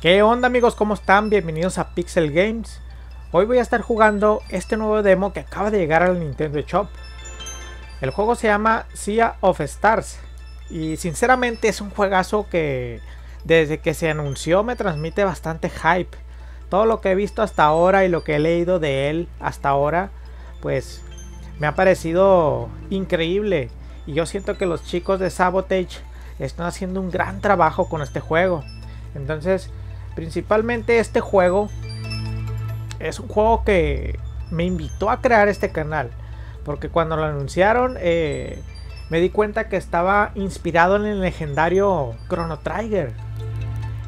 ¿Qué onda amigos? ¿Cómo están? Bienvenidos a Pixel Games. Hoy voy a estar jugando este nuevo demo que acaba de llegar al Nintendo Shop. El juego se llama Sea of Stars. Y sinceramente es un juegazo que desde que se anunció me transmite bastante hype. Todo lo que he visto hasta ahora y lo que he leído de él hasta ahora, pues me ha parecido increíble. Y yo siento que los chicos de Sabotage están haciendo un gran trabajo con este juego. Entonces, Principalmente este juego es un juego que me invitó a crear este canal. Porque cuando lo anunciaron eh, me di cuenta que estaba inspirado en el legendario Chrono Trigger.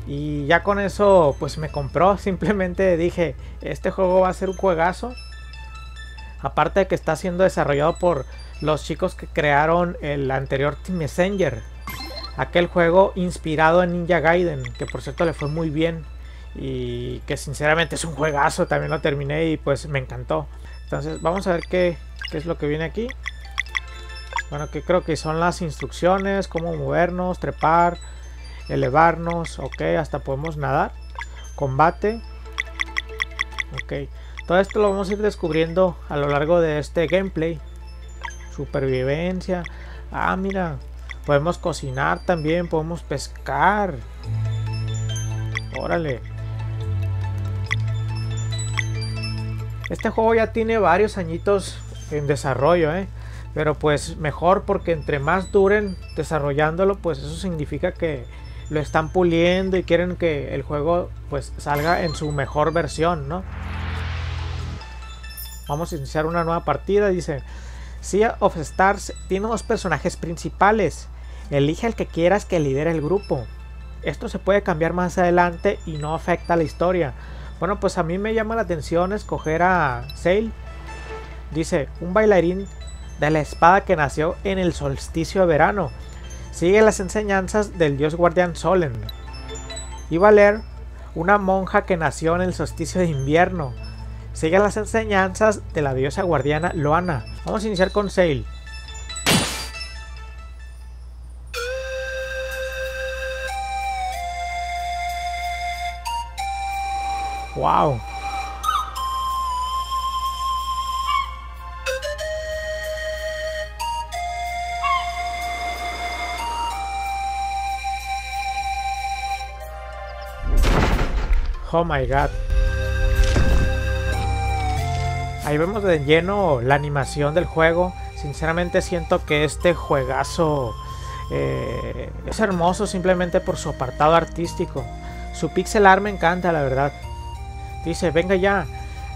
Y ya con eso pues me compró. Simplemente dije, este juego va a ser un juegazo. Aparte de que está siendo desarrollado por los chicos que crearon el anterior Team Messenger aquel juego inspirado en Ninja Gaiden, que por cierto le fue muy bien y que sinceramente es un juegazo, también lo terminé y pues me encantó. Entonces vamos a ver qué, qué es lo que viene aquí. Bueno, que creo que son las instrucciones, cómo movernos, trepar, elevarnos, ok, hasta podemos nadar. Combate. Ok, todo esto lo vamos a ir descubriendo a lo largo de este gameplay. Supervivencia. Ah, mira, Podemos cocinar también, podemos pescar. Órale. Este juego ya tiene varios añitos en desarrollo, ¿eh? Pero pues mejor porque entre más duren desarrollándolo, pues eso significa que lo están puliendo y quieren que el juego pues salga en su mejor versión, ¿no? Vamos a iniciar una nueva partida, dice... Sea of Stars tiene dos personajes principales. Elige al que quieras que lidere el grupo. Esto se puede cambiar más adelante y no afecta a la historia. Bueno, pues a mí me llama la atención escoger a Sail. Dice, un bailarín de la espada que nació en el solsticio de verano. Sigue las enseñanzas del dios guardián Solen. Y Valer, una monja que nació en el solsticio de invierno. Sigue las enseñanzas de la diosa guardiana Loana. Vamos a iniciar con Sail. Wow. Oh my god. Ahí vemos de lleno la animación del juego. Sinceramente siento que este juegazo eh, es hermoso simplemente por su apartado artístico. Su pixel art me encanta, la verdad. Dice, venga ya.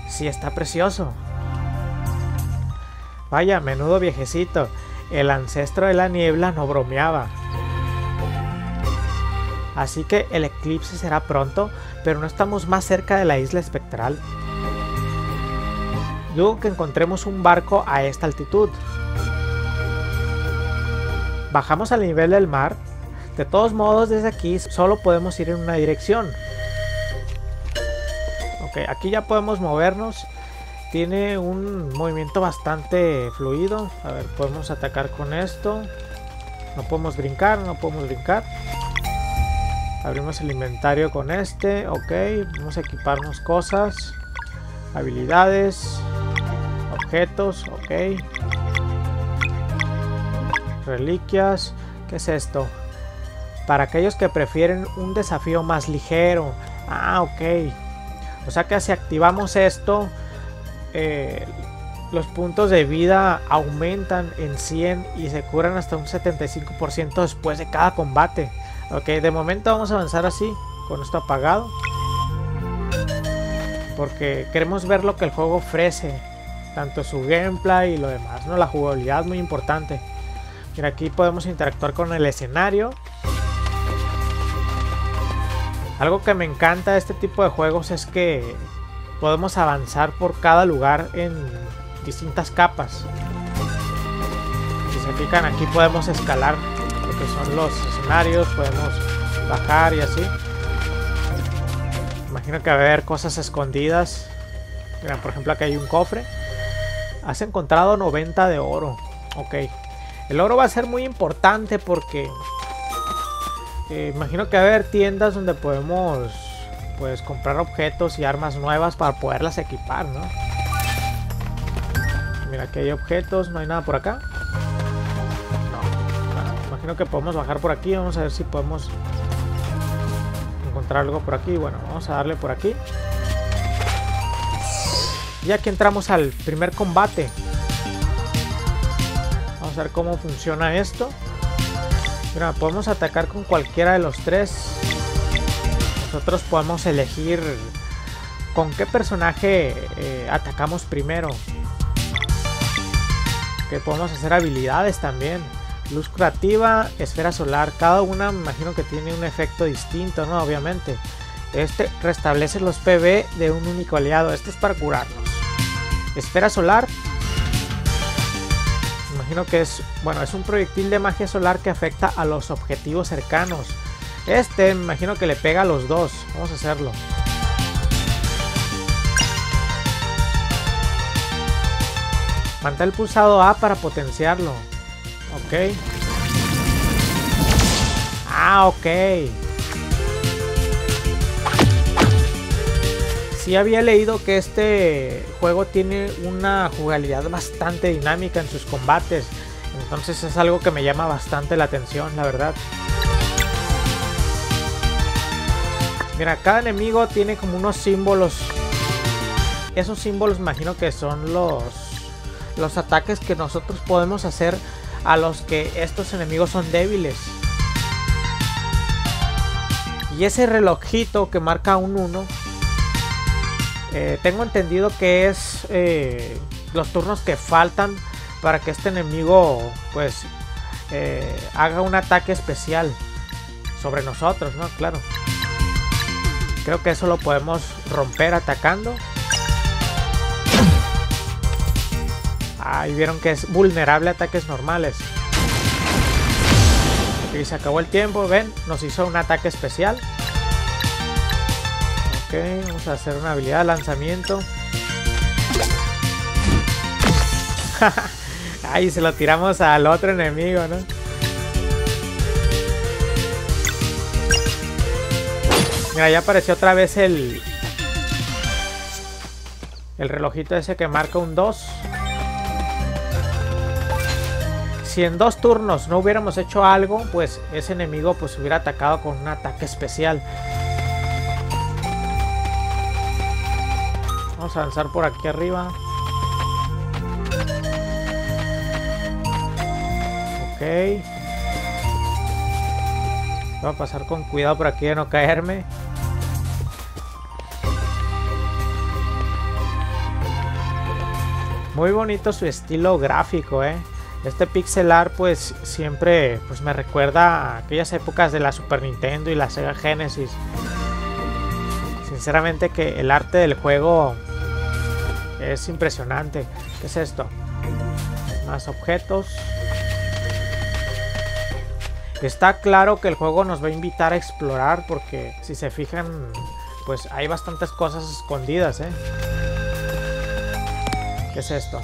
Si está precioso. Vaya, menudo viejecito. El ancestro de la niebla no bromeaba. Así que el eclipse será pronto, pero no estamos más cerca de la isla espectral. Dudo que encontremos un barco a esta altitud. Bajamos al nivel del mar. De todos modos, desde aquí solo podemos ir en una dirección aquí ya podemos movernos. Tiene un movimiento bastante fluido. A ver, podemos atacar con esto. No podemos brincar, no podemos brincar. Abrimos el inventario con este. Ok, vamos a equiparnos cosas. Habilidades. Objetos, ok. Reliquias. ¿Qué es esto? Para aquellos que prefieren un desafío más ligero. Ah, ok. O sea que si activamos esto, eh, los puntos de vida aumentan en 100 y se curan hasta un 75% después de cada combate. Ok, de momento vamos a avanzar así, con esto apagado. Porque queremos ver lo que el juego ofrece. Tanto su gameplay y lo demás, ¿no? La jugabilidad es muy importante. Mira, aquí podemos interactuar con el escenario. Algo que me encanta de este tipo de juegos es que podemos avanzar por cada lugar en distintas capas. Si se fijan aquí podemos escalar lo que son los escenarios, podemos bajar y así. Imagino que va a haber cosas escondidas. Mira, por ejemplo aquí hay un cofre. Has encontrado 90 de oro. Ok. El oro va a ser muy importante porque imagino que va a haber tiendas donde podemos pues comprar objetos y armas nuevas para poderlas equipar, ¿no? Mira, aquí hay objetos, no hay nada por acá. No, imagino que podemos bajar por aquí, vamos a ver si podemos encontrar algo por aquí. Bueno, vamos a darle por aquí. Ya que entramos al primer combate. Vamos a ver cómo funciona esto. Mira, podemos atacar con cualquiera de los tres. Nosotros podemos elegir con qué personaje eh, atacamos primero. Que podemos hacer habilidades también. Luz creativa, esfera solar. Cada una me imagino que tiene un efecto distinto, ¿no? Obviamente. Este restablece los PV de un único aliado. Este es para curarnos. Esfera solar imagino que es, bueno, es un proyectil de magia solar que afecta a los objetivos cercanos. Este, me imagino que le pega a los dos. Vamos a hacerlo. Mantén el pulsado A para potenciarlo. Ok. Ah, ok. Sí había leído que este juego tiene una jugabilidad bastante dinámica en sus combates. Entonces es algo que me llama bastante la atención, la verdad. Mira, cada enemigo tiene como unos símbolos. Esos símbolos imagino que son los, los ataques que nosotros podemos hacer a los que estos enemigos son débiles. Y ese relojito que marca un 1 eh, tengo entendido que es eh, los turnos que faltan para que este enemigo pues eh, haga un ataque especial sobre nosotros, ¿no? Claro. Creo que eso lo podemos romper atacando. Ahí vieron que es vulnerable a ataques normales. Y se acabó el tiempo, ven, nos hizo un ataque especial vamos a hacer una habilidad de lanzamiento. Ahí se lo tiramos al otro enemigo, ¿no? Mira, ya apareció otra vez el... El relojito ese que marca un 2. Si en dos turnos no hubiéramos hecho algo, pues ese enemigo pues hubiera atacado con un ataque especial. Vamos a avanzar por aquí arriba. Ok. Voy a pasar con cuidado por aquí de no caerme. Muy bonito su estilo gráfico, ¿eh? Este pixelar pues siempre pues me recuerda a aquellas épocas de la Super Nintendo y la Sega Genesis. Sinceramente que el arte del juego es impresionante. ¿Qué es esto? Más objetos. Está claro que el juego nos va a invitar a explorar porque si se fijan, pues hay bastantes cosas escondidas, ¿eh? ¿Qué es esto?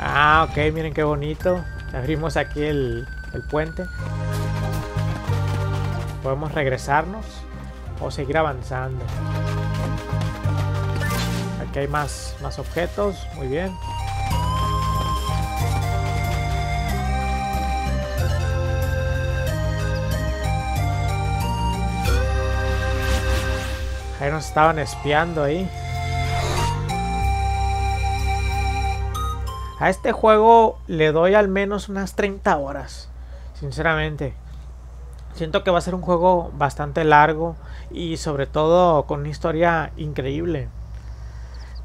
Ah, ok, miren qué bonito. Abrimos aquí el, el puente. Podemos regresarnos o seguir avanzando. Aquí hay más, más objetos. Muy bien. Ahí nos estaban espiando ahí. A este juego le doy al menos unas 30 horas. Sinceramente. Siento que va a ser un juego bastante largo y sobre todo con una historia increíble.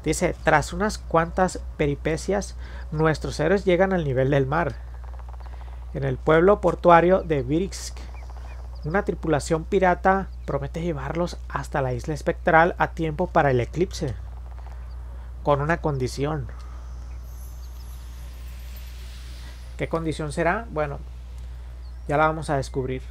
Dice, tras unas cuantas peripecias, nuestros héroes llegan al nivel del mar. En el pueblo portuario de Virix, una tripulación pirata promete llevarlos hasta la isla espectral a tiempo para el eclipse. Con una condición. ¿Qué condición será? Bueno, ya la vamos a descubrir.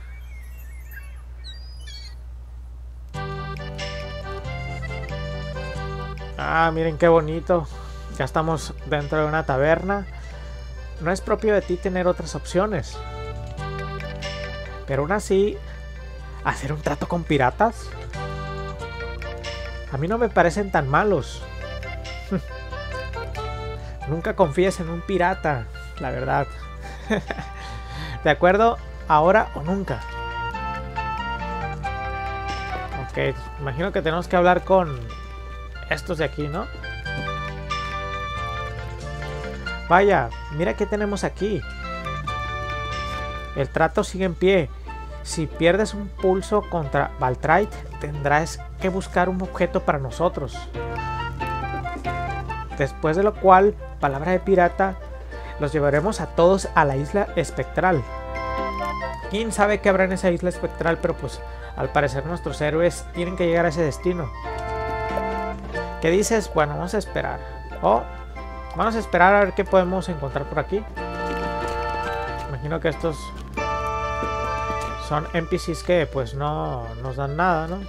Ah, miren qué bonito. Ya estamos dentro de una taberna. No es propio de ti tener otras opciones. Pero aún así, ¿Hacer un trato con piratas? A mí no me parecen tan malos. Nunca confíes en un pirata, la verdad. ¿De acuerdo? Ahora o nunca. Ok, imagino que tenemos que hablar con estos de aquí, ¿no? Vaya, mira qué tenemos aquí. El trato sigue en pie. Si pierdes un pulso contra Valtrite, tendrás que buscar un objeto para nosotros. Después de lo cual, palabra de pirata, los llevaremos a todos a la isla espectral. ¿Quién sabe qué habrá en esa isla espectral? Pero pues al parecer nuestros héroes tienen que llegar a ese destino. ¿Qué dices? Bueno, vamos a esperar. O vamos a esperar a ver qué podemos encontrar por aquí. Imagino que estos son NPCs que pues no nos dan nada, ¿no?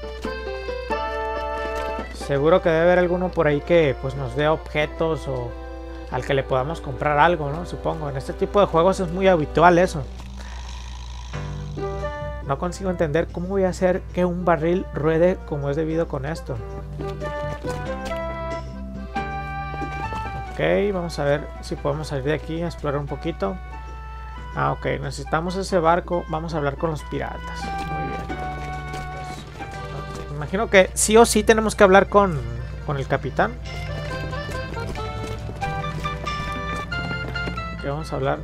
Seguro que debe haber alguno por ahí que pues nos dé objetos o al que le podamos comprar algo, ¿no? Supongo. En este tipo de juegos es muy habitual eso. No consigo entender cómo voy a hacer que un barril ruede como es debido con esto. Ok, vamos a ver si podemos salir de aquí explorar un poquito. Ah, ok, necesitamos ese barco. Vamos a hablar con los piratas. Muy bien imagino que sí o sí tenemos que hablar con, con el capitán. Que vamos a hablar.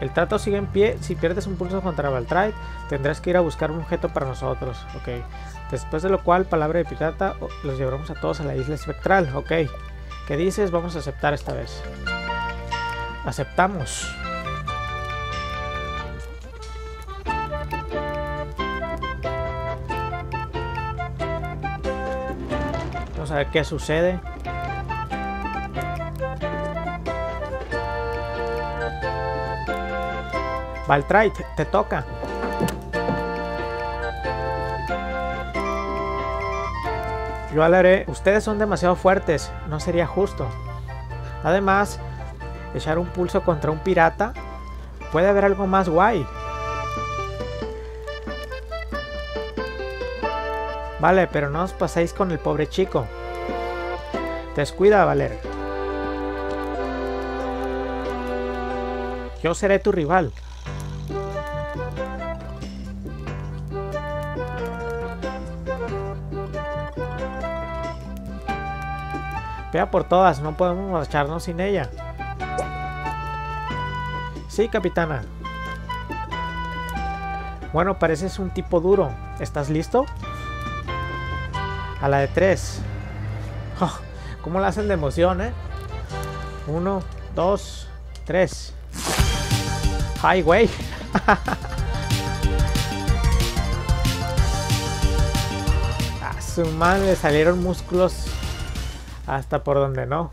El trato sigue en pie. Si pierdes un pulso contra Valtrite, tendrás que ir a buscar un objeto para nosotros. Ok. Después de lo cual, palabra de pirata, los llevaremos a todos a la isla espectral. Ok. ¿Qué dices? Vamos a aceptar esta vez. Aceptamos. a ver qué sucede. Valtrite, te toca. Yo hablaré, ustedes son demasiado fuertes, no sería justo. Además, echar un pulso contra un pirata, puede haber algo más guay. Vale, pero no os paséis con el pobre chico. Descuida, Valer. Yo seré tu rival. Por todas, no podemos marcharnos sin ella. Sí, capitana. Bueno, pareces un tipo duro. ¿Estás listo? A la de tres. ¿Cómo la hacen de emoción, eh? Uno, dos, tres. ¡Ay, güey! A su madre salieron músculos hasta por donde no.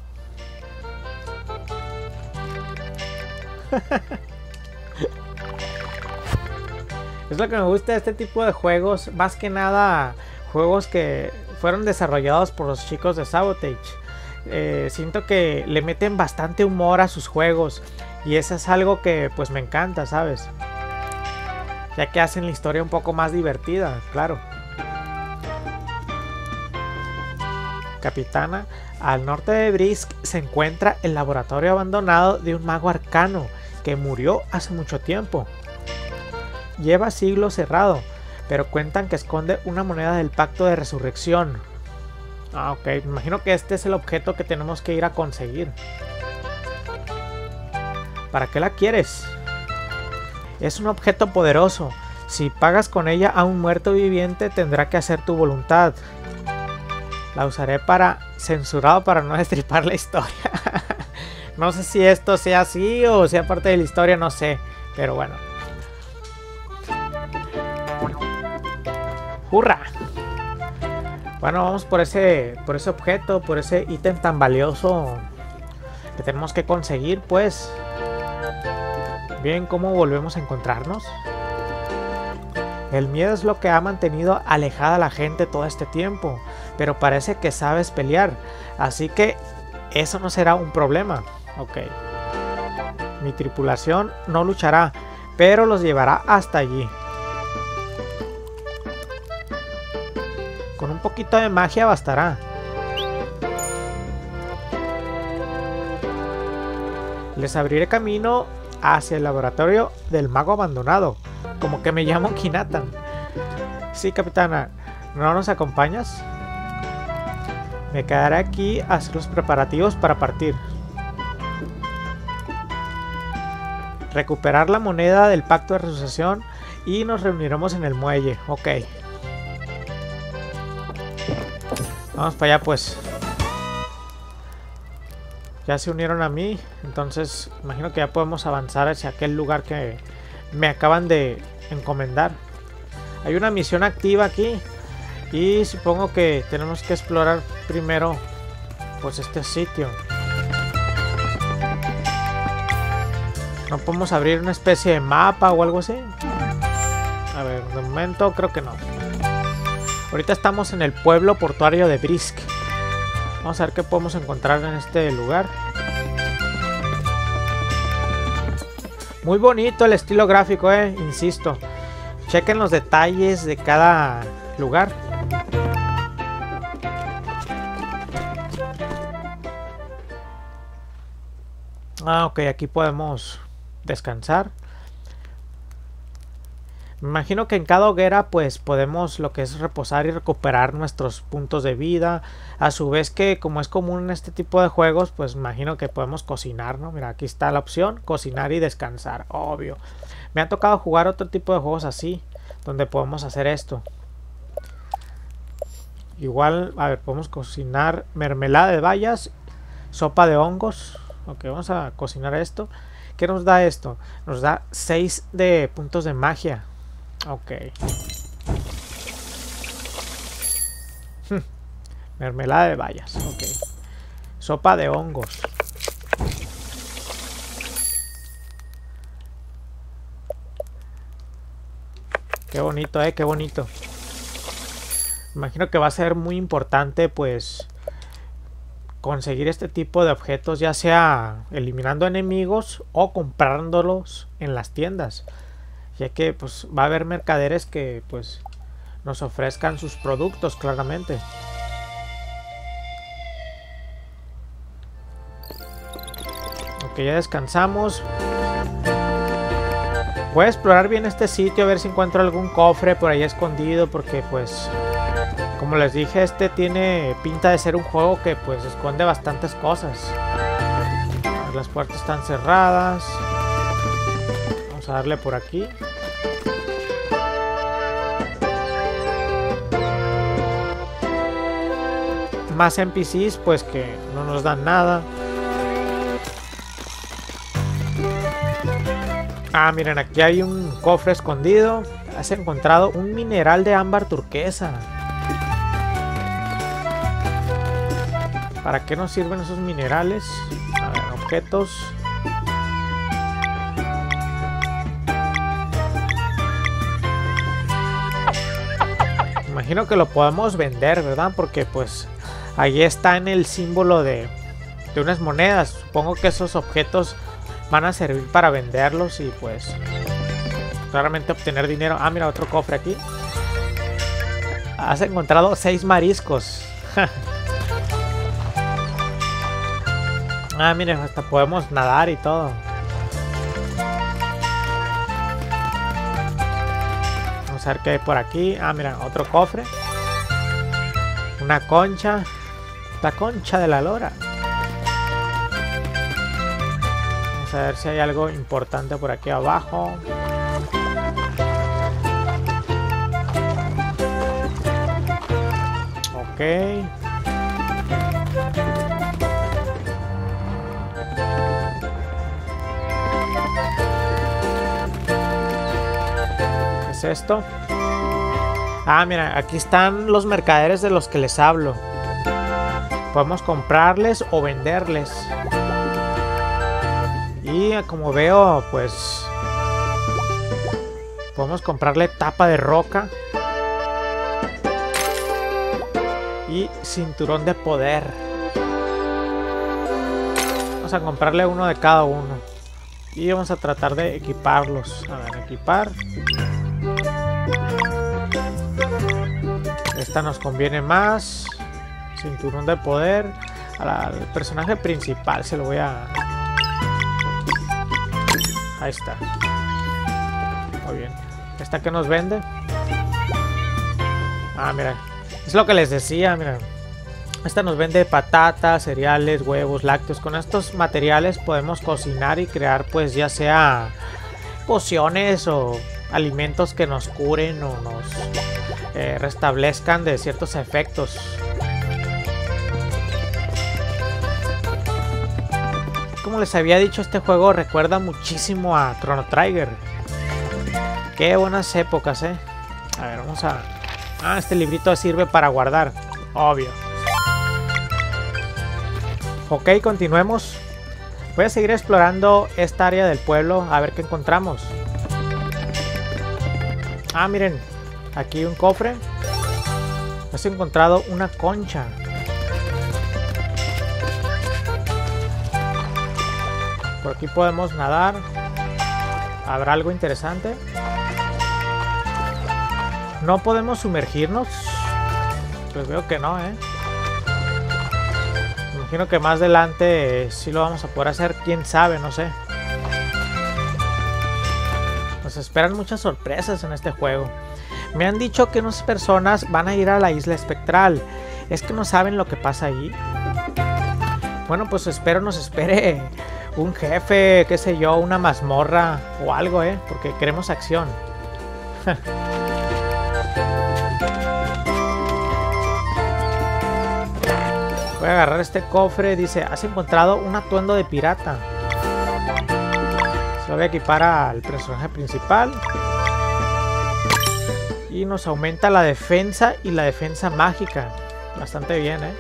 es lo que me gusta de este tipo de juegos. Más que nada, juegos que fueron desarrollados por los chicos de Sabotage. Eh, siento que le meten bastante humor a sus juegos y eso es algo que pues me encanta, ¿sabes? Ya que hacen la historia un poco más divertida, claro. Capitana, al norte de Brisk se encuentra el laboratorio abandonado de un mago arcano que murió hace mucho tiempo. Lleva siglos cerrado, pero cuentan que esconde una moneda del pacto de resurrección, Ah, ok. Me imagino que este es el objeto que tenemos que ir a conseguir. ¿Para qué la quieres? Es un objeto poderoso. Si pagas con ella a un muerto viviente, tendrá que hacer tu voluntad. La usaré para censurado para no destripar la historia. no sé si esto sea así o sea parte de la historia, no sé. Pero bueno. ¡Hurra! Bueno, vamos por ese, por ese objeto, por ese ítem tan valioso que tenemos que conseguir, pues. Bien, ¿cómo volvemos a encontrarnos? El miedo es lo que ha mantenido alejada a la gente todo este tiempo, pero parece que sabes pelear, así que eso no será un problema. Ok. Mi tripulación no luchará, pero los llevará hasta allí. poquito de magia bastará. Les abriré camino hacia el laboratorio del mago abandonado. Como que me llamo Kinatan. Sí, capitana. ¿No nos acompañas? Me quedaré aquí a hacer los preparativos para partir. Recuperar la moneda del pacto de resociación y nos reuniremos en el muelle. Ok. Vamos para allá pues. Ya se unieron a mí. Entonces imagino que ya podemos avanzar hacia aquel lugar que me acaban de encomendar. Hay una misión activa aquí. Y supongo que tenemos que explorar primero pues este sitio. ¿No podemos abrir una especie de mapa o algo así? A ver, de momento creo que no. Ahorita estamos en el pueblo portuario de Brisk. Vamos a ver qué podemos encontrar en este lugar. Muy bonito el estilo gráfico, eh, insisto. Chequen los detalles de cada lugar. Ah, ok, aquí podemos descansar. Me imagino que en cada hoguera pues podemos lo que es reposar y recuperar nuestros puntos de vida. A su vez que como es común en este tipo de juegos pues imagino que podemos cocinar, ¿no? Mira, aquí está la opción, cocinar y descansar, obvio. Me ha tocado jugar otro tipo de juegos así, donde podemos hacer esto. Igual, a ver, podemos cocinar mermelada de bayas, sopa de hongos. Ok, vamos a cocinar esto. ¿Qué nos da esto? Nos da 6 de puntos de magia. Ok. Mermelada de bayas. Ok. Sopa de hongos. Qué bonito, eh, qué bonito. Imagino que va a ser muy importante, pues, conseguir este tipo de objetos, ya sea eliminando enemigos o comprándolos en las tiendas ya que pues va a haber mercaderes que pues nos ofrezcan sus productos claramente. Ok, ya descansamos. Voy a explorar bien este sitio a ver si encuentro algún cofre por ahí escondido porque pues como les dije este tiene pinta de ser un juego que pues esconde bastantes cosas. Las puertas están cerradas. Vamos a darle por aquí. más NPCs pues que no nos dan nada. Ah, miren, aquí hay un cofre escondido. Has encontrado un mineral de ámbar turquesa. ¿Para qué nos sirven esos minerales? A ver, objetos. Imagino que lo podemos vender, ¿verdad? Porque pues Ahí está en el símbolo de, de unas monedas. Supongo que esos objetos van a servir para venderlos y pues claramente obtener dinero. Ah, mira, otro cofre aquí. Has encontrado seis mariscos. ah, miren, hasta podemos nadar y todo. Vamos a ver qué hay por aquí. Ah, mira, otro cofre. Una concha. La concha de la lora. Vamos a ver si hay algo importante por aquí abajo. Ok. Esto? Ah, mira, aquí están los mercaderes de los que les hablo. Podemos comprarles o venderles. Y como veo, pues... Podemos comprarle tapa de roca. Y cinturón de poder. Vamos a comprarle uno de cada uno. Y vamos a tratar de equiparlos. A ver, equipar. Esta nos conviene más. Cinturón de poder. Al personaje principal se lo voy a... Ahí está. Muy bien. ¿Esta que nos vende? Ah, mira. Es lo que les decía, mira. Esta nos vende patatas, cereales, huevos, lácteos. Con estos materiales podemos cocinar y crear pues ya sea pociones o alimentos que nos curen o nos eh, restablezcan de ciertos efectos. Como les había dicho, este juego recuerda muchísimo a Chrono Trigger. Qué buenas épocas, eh. A ver, vamos a... Ah, este librito sirve para guardar. Obvio. Ok, continuemos. Voy a seguir explorando esta área del pueblo a ver qué encontramos. Ah, miren. Aquí un cofre. Has encontrado una concha. Por aquí podemos nadar. ¿Habrá algo interesante? ¿No podemos sumergirnos? Pues veo que no, ¿eh? imagino que más adelante sí lo vamos a poder hacer, quién sabe, no sé. Nos esperan muchas sorpresas en este juego. Me han dicho que unas personas van a ir a la isla espectral. ¿Es que no saben lo que pasa allí? Bueno, pues espero nos espere un jefe, qué sé yo, una mazmorra o algo, ¿eh? Porque queremos acción. Voy a agarrar este cofre. Dice, has encontrado un atuendo de pirata. Lo voy a equipar al personaje principal. Y nos aumenta la defensa y la defensa mágica. Bastante bien, ¿eh?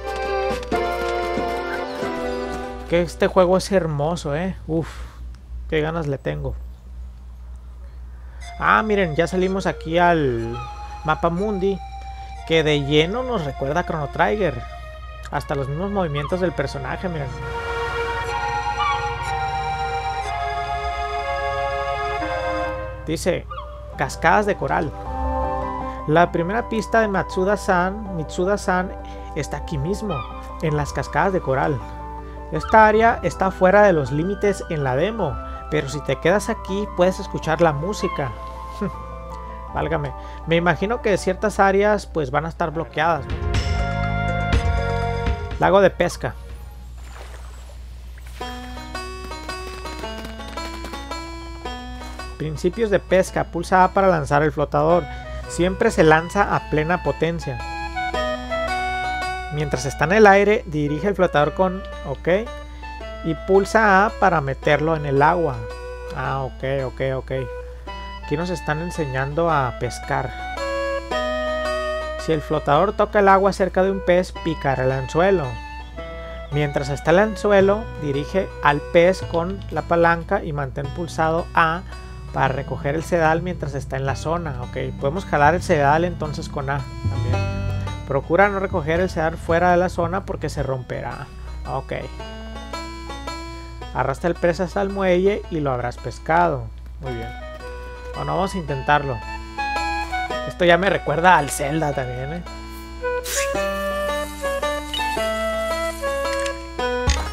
Que este juego es hermoso, ¿eh? Uf, qué ganas le tengo. Ah, miren, ya salimos aquí al mapa mundi. Que de lleno nos recuerda a Chrono Trigger. Hasta los mismos movimientos del personaje, miren. Dice, cascadas de coral. La primera pista de Matsuda-san, Mitsuda-san, está aquí mismo, en las cascadas de coral. Esta área está fuera de los límites en la demo, pero si te quedas aquí puedes escuchar la música. Válgame, me imagino que ciertas áreas pues van a estar bloqueadas. Lago de pesca. Principios de pesca. Pulsa A para lanzar el flotador. Siempre se lanza a plena potencia. Mientras está en el aire, dirige el flotador con OK. Y pulsa A para meterlo en el agua. Ah, ok, ok, ok. Aquí nos están enseñando a pescar. Si el flotador toca el agua cerca de un pez, picará el anzuelo. Mientras está el anzuelo, dirige al pez con la palanca y mantén pulsado A para recoger el sedal mientras está en la zona. Ok, podemos jalar el sedal entonces con A también. Procura no recoger el sedal fuera de la zona porque se romperá. Ok. Arrastra el pez hasta el muelle y lo habrás pescado. Muy bien. Bueno, vamos a intentarlo. Esto ya me recuerda al Zelda también, ¿eh?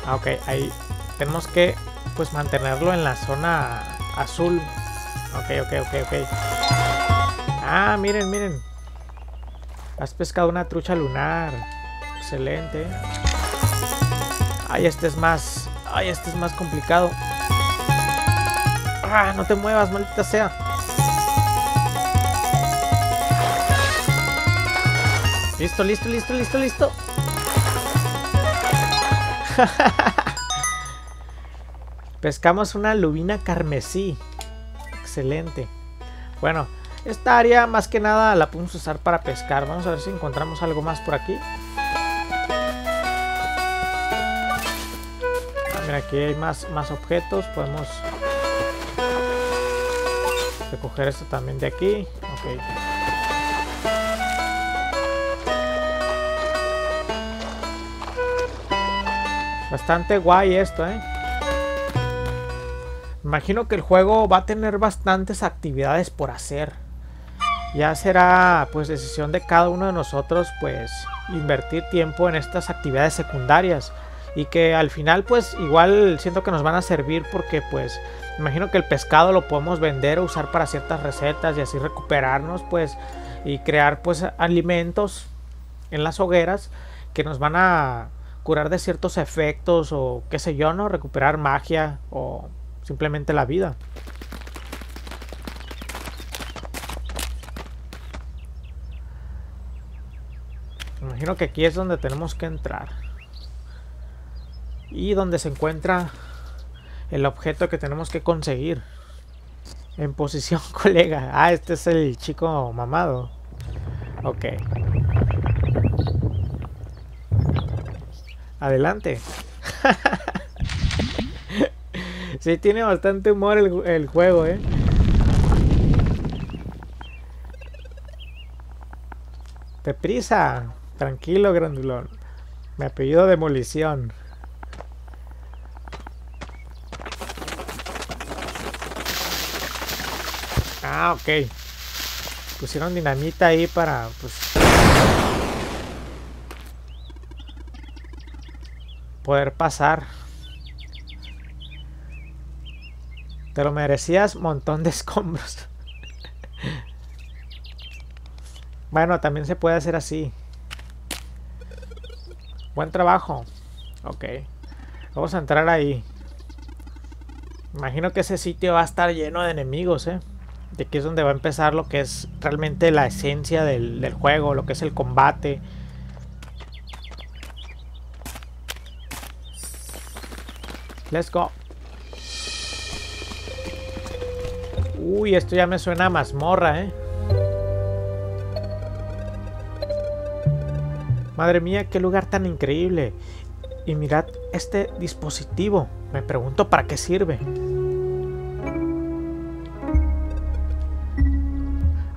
Ah, ok, ahí tenemos que pues mantenerlo en la zona azul. Ok, ok, ok, ok. Ah, miren, miren. Has pescado una trucha lunar. Excelente. Ay, este es más... Ay, este es más complicado. Ah, no te muevas, maldita sea. Listo, listo, listo, listo, listo. Pescamos una lubina carmesí. Excelente. Bueno, esta área más que nada la podemos usar para pescar. Vamos a ver si encontramos algo más por aquí. Ah, mira, aquí hay más, más objetos. Podemos recoger esto también de aquí. Ok. Bastante guay esto, ¿eh? Imagino que el juego va a tener bastantes actividades por hacer. Ya será pues decisión de cada uno de nosotros pues invertir tiempo en estas actividades secundarias y que al final pues igual siento que nos van a servir porque pues imagino que el pescado lo podemos vender o usar para ciertas recetas y así recuperarnos pues y crear pues alimentos en las hogueras que nos van a curar de ciertos efectos o qué sé yo, ¿no? Recuperar magia o simplemente la vida. Imagino que aquí es donde tenemos que entrar. Y donde se encuentra el objeto que tenemos que conseguir. En posición, colega. Ah, este es el chico mamado. Ok. Adelante. sí, tiene bastante humor el, juego, ¿eh? prisa Tranquilo, grandulón. Me apellido Demolición. Ah, ok. Pusieron dinamita ahí para, pues... Poder pasar. Te lo merecías, montón de escombros. bueno, también se puede hacer así. Buen trabajo. Ok. Vamos a entrar ahí. Imagino que ese sitio va a estar lleno de enemigos, ¿eh? De aquí es donde va a empezar lo que es realmente la esencia del, del juego, lo que es el combate. Let's go. Uy, esto ya me suena a mazmorra, ¿eh? Madre mía, qué lugar tan increíble. Y mirad este dispositivo. Me pregunto para qué sirve.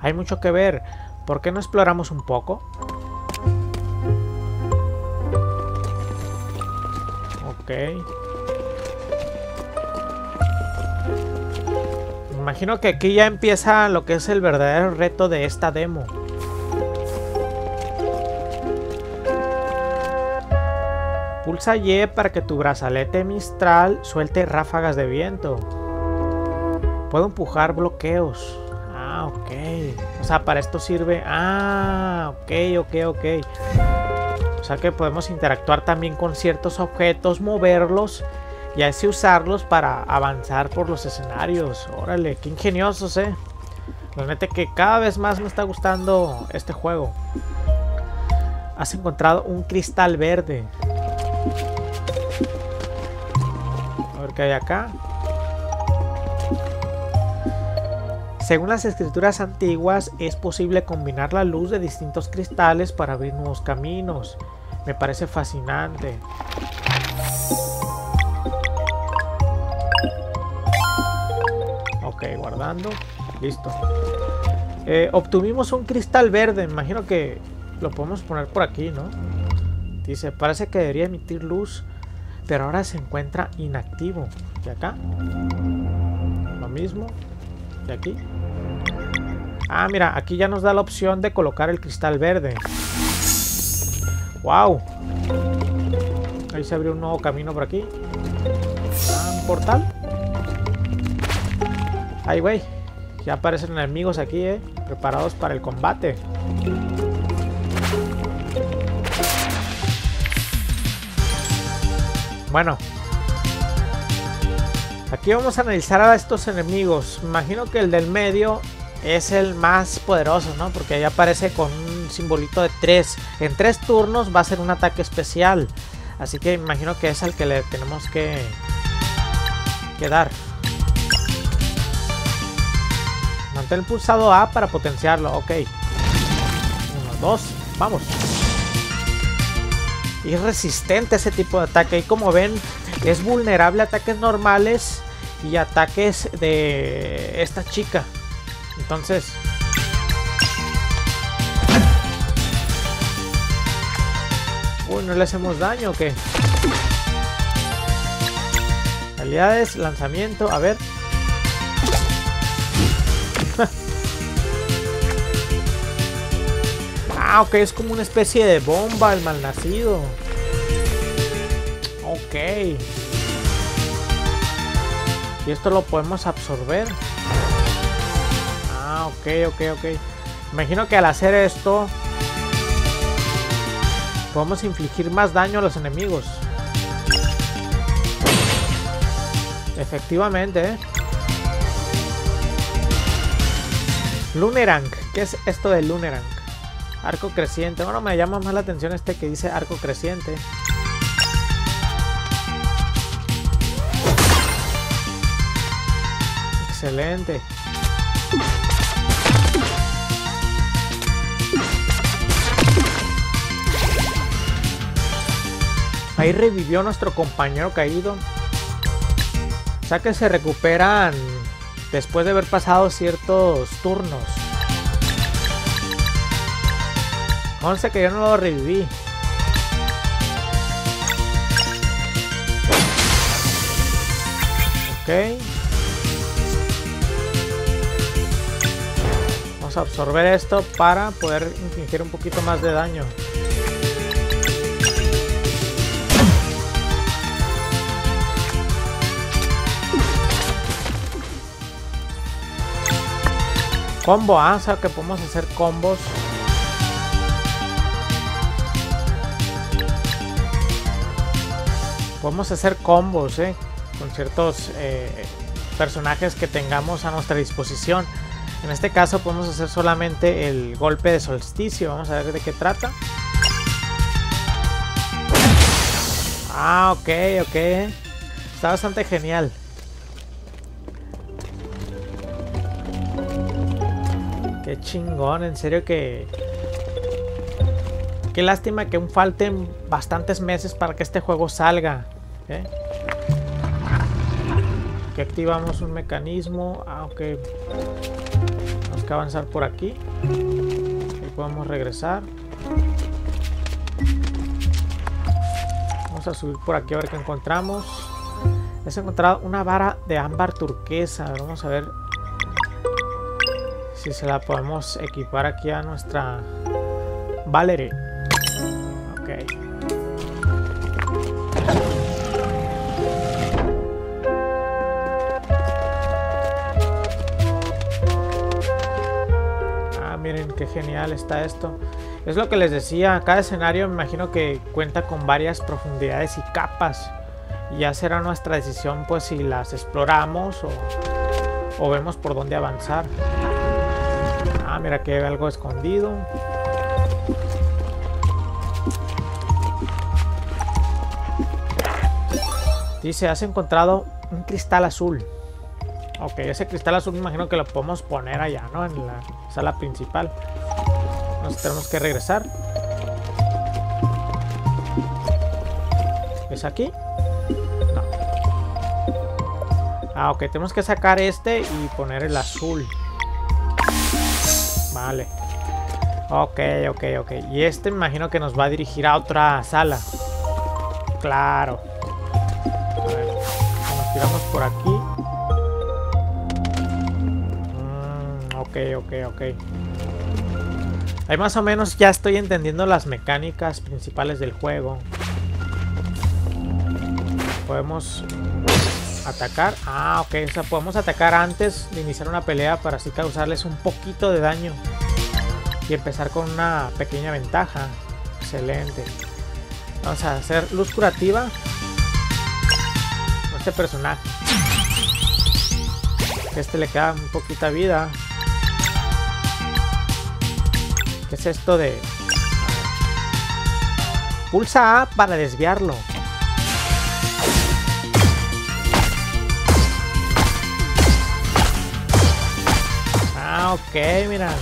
Hay mucho que ver. ¿Por qué no exploramos un poco? Ok. Imagino que aquí ya empieza lo que es el verdadero reto de esta demo. Pulsa Y para que tu brazalete Mistral suelte ráfagas de viento. Puedo empujar bloqueos. Ah, ok. O sea, para esto sirve... Ah, ok, ok, ok. O sea que podemos interactuar también con ciertos objetos, moverlos y así usarlos para avanzar por los escenarios. Órale, qué ingeniosos, eh. La neta que cada vez más me está gustando este juego. Has encontrado un cristal verde. A ver qué hay acá. Según las escrituras antiguas, es posible combinar la luz de distintos cristales para abrir nuevos caminos. Me parece fascinante. Listo. Eh, obtuvimos un cristal verde. Imagino que lo podemos poner por aquí, ¿no? Dice, parece que debería emitir luz, pero ahora se encuentra inactivo. ¿Y acá? Lo mismo. ¿Y aquí? Ah, mira, aquí ya nos da la opción de colocar el cristal verde. ¡Wow! Ahí se abrió un nuevo camino por aquí. Un portal. Ay, güey. Ya aparecen enemigos aquí, ¿eh? Preparados para el combate. Bueno. Aquí vamos a analizar a estos enemigos. Imagino que el del medio es el más poderoso, ¿no? Porque ahí aparece con un simbolito de 3. En 3 turnos va a ser un ataque especial. Así que imagino que es al que le tenemos que, que dar. Mantén pulsado A para potenciarlo. Ok. Uno, dos. Vamos y es resistente a ese tipo de ataque. Y como ven, es vulnerable a ataques normales y ataques de esta chica. Entonces... Uy, ¿no le hacemos daño o qué? Habilidades, lanzamiento, a ver. Ah, ok, es como una especie de bomba el malnacido. Ok. Y esto lo podemos absorber. Ah, ok, ok, ok. Imagino que al hacer esto podemos infligir más daño a los enemigos. Efectivamente, ¿eh? Lunerang. ¿Qué es esto de Lunerang? Arco creciente. Bueno, me llama más la atención este que dice arco creciente. Excelente. Ahí revivió nuestro compañero caído. O sea que se recuperan después de haber pasado ciertos turnos. Sé que yo no lo reviví. Ok. Vamos a absorber esto para poder infligir un poquito más de daño. Combo, ah, o sea que podemos hacer combos. Podemos hacer combos, eh, con ciertos eh, personajes que tengamos a nuestra disposición. En este caso podemos hacer solamente el golpe de solsticio. Vamos a ver de qué trata. Ah, ok, ok. Está bastante genial. Qué chingón, en serio que... Qué lástima que aún falten bastantes meses para que este juego salga. ¿Eh? Aquí activamos un mecanismo. Ah, ok. Tenemos que avanzar por aquí. Aquí podemos regresar. Vamos a subir por aquí a ver qué encontramos. He encontrado una vara de ámbar turquesa. Vamos a ver si se la podemos equipar aquí a nuestra Valerie. Ok. Genial está esto. Es lo que les decía, cada escenario me imagino que cuenta con varias profundidades y capas. Ya será nuestra decisión pues si las exploramos o, o vemos por dónde avanzar. Ah, mira que hay algo escondido. Dice, has encontrado un cristal azul. Ok, ese cristal azul me imagino que lo podemos poner allá, ¿no? En la sala principal. Nos tenemos que regresar. ¿Es aquí? No. Ah, ok, tenemos que sacar este y poner el azul. Vale. Ok, ok, ok. Y este me imagino que nos va a dirigir a otra sala. Claro. A ver, nos tiramos por aquí. Mm, ok, ok, ok. Ahí más o menos ya estoy entendiendo las mecánicas principales del juego. Podemos Atacar. Ah, ok. O sea, podemos atacar antes de iniciar una pelea para así causarles un poquito de daño. Y empezar con una pequeña ventaja. Excelente. Vamos a hacer luz curativa. Este personaje. Este le queda un poquita vida. ¿Qué es esto de...? Pulsa A para desviarlo. Ah, ok, mira.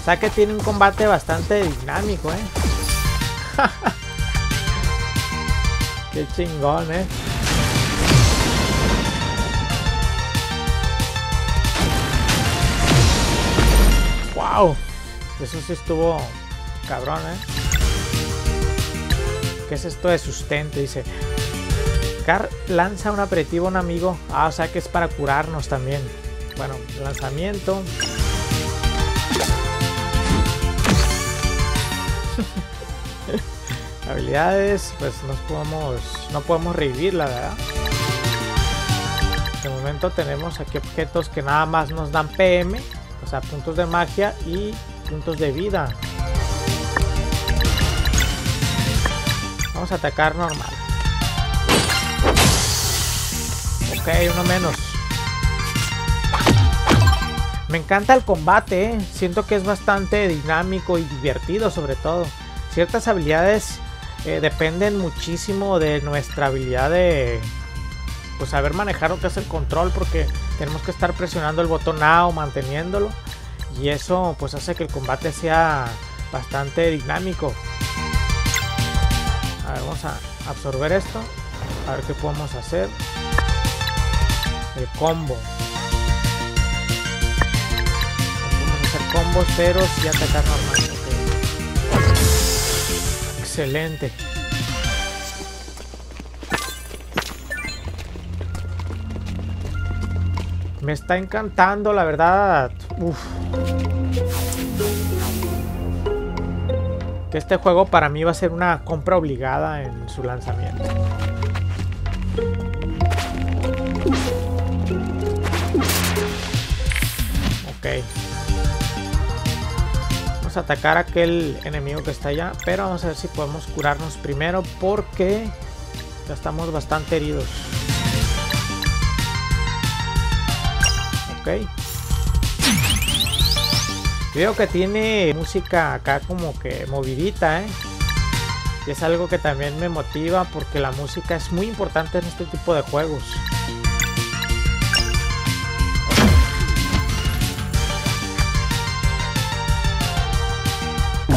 O sea que tiene un combate bastante dinámico, ¿eh? Qué chingón, ¿eh? ¡Wow! Eso sí estuvo cabrón, ¿eh? ¿Qué es esto de sustento? Dice... Car lanza un aperitivo a un amigo. Ah, o sea que es para curarnos también. Bueno, lanzamiento. habilidades, pues no podemos, no podemos revivirla, ¿verdad? De momento tenemos aquí objetos que nada más nos dan PM, o sea, puntos de magia y puntos de vida. Vamos a atacar normal. Ok, uno menos. Me encanta el combate, ¿eh? siento que es bastante dinámico y divertido sobre todo. Ciertas habilidades eh, dependen muchísimo de nuestra habilidad de pues saber manejar lo que es el control porque tenemos que estar presionando el botón A o manteniéndolo y eso pues hace que el combate sea bastante dinámico. Vamos a absorber esto, a ver qué podemos hacer. El combo. podemos hacer combos, pero sí atacar normal. Excelente. Me está encantando, la verdad. Que este juego para mí va a ser una compra obligada en su lanzamiento. Ok. Vamos a atacar a aquel enemigo que está allá. Pero vamos a ver si podemos curarnos primero porque ya estamos bastante heridos. Veo que tiene música acá como que movidita, ¿eh? Y es algo que también me motiva porque la música es muy importante en este tipo de juegos.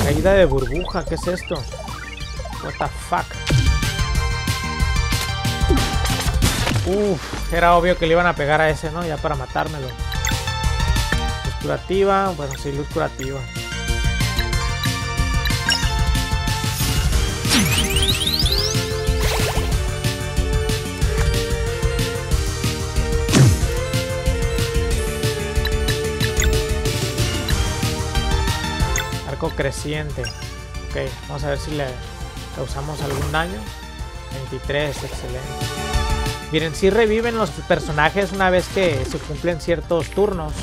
Caída de burbuja, ¿qué es esto? What the fuck? Uf, era obvio que le iban a pegar a ese, ¿no? Ya para matármelo curativa, bueno, sí, luz curativa. Arco creciente. Ok, vamos a ver si le causamos algún daño. 23, excelente. Miren, si reviven los personajes una vez que se cumplen ciertos turnos.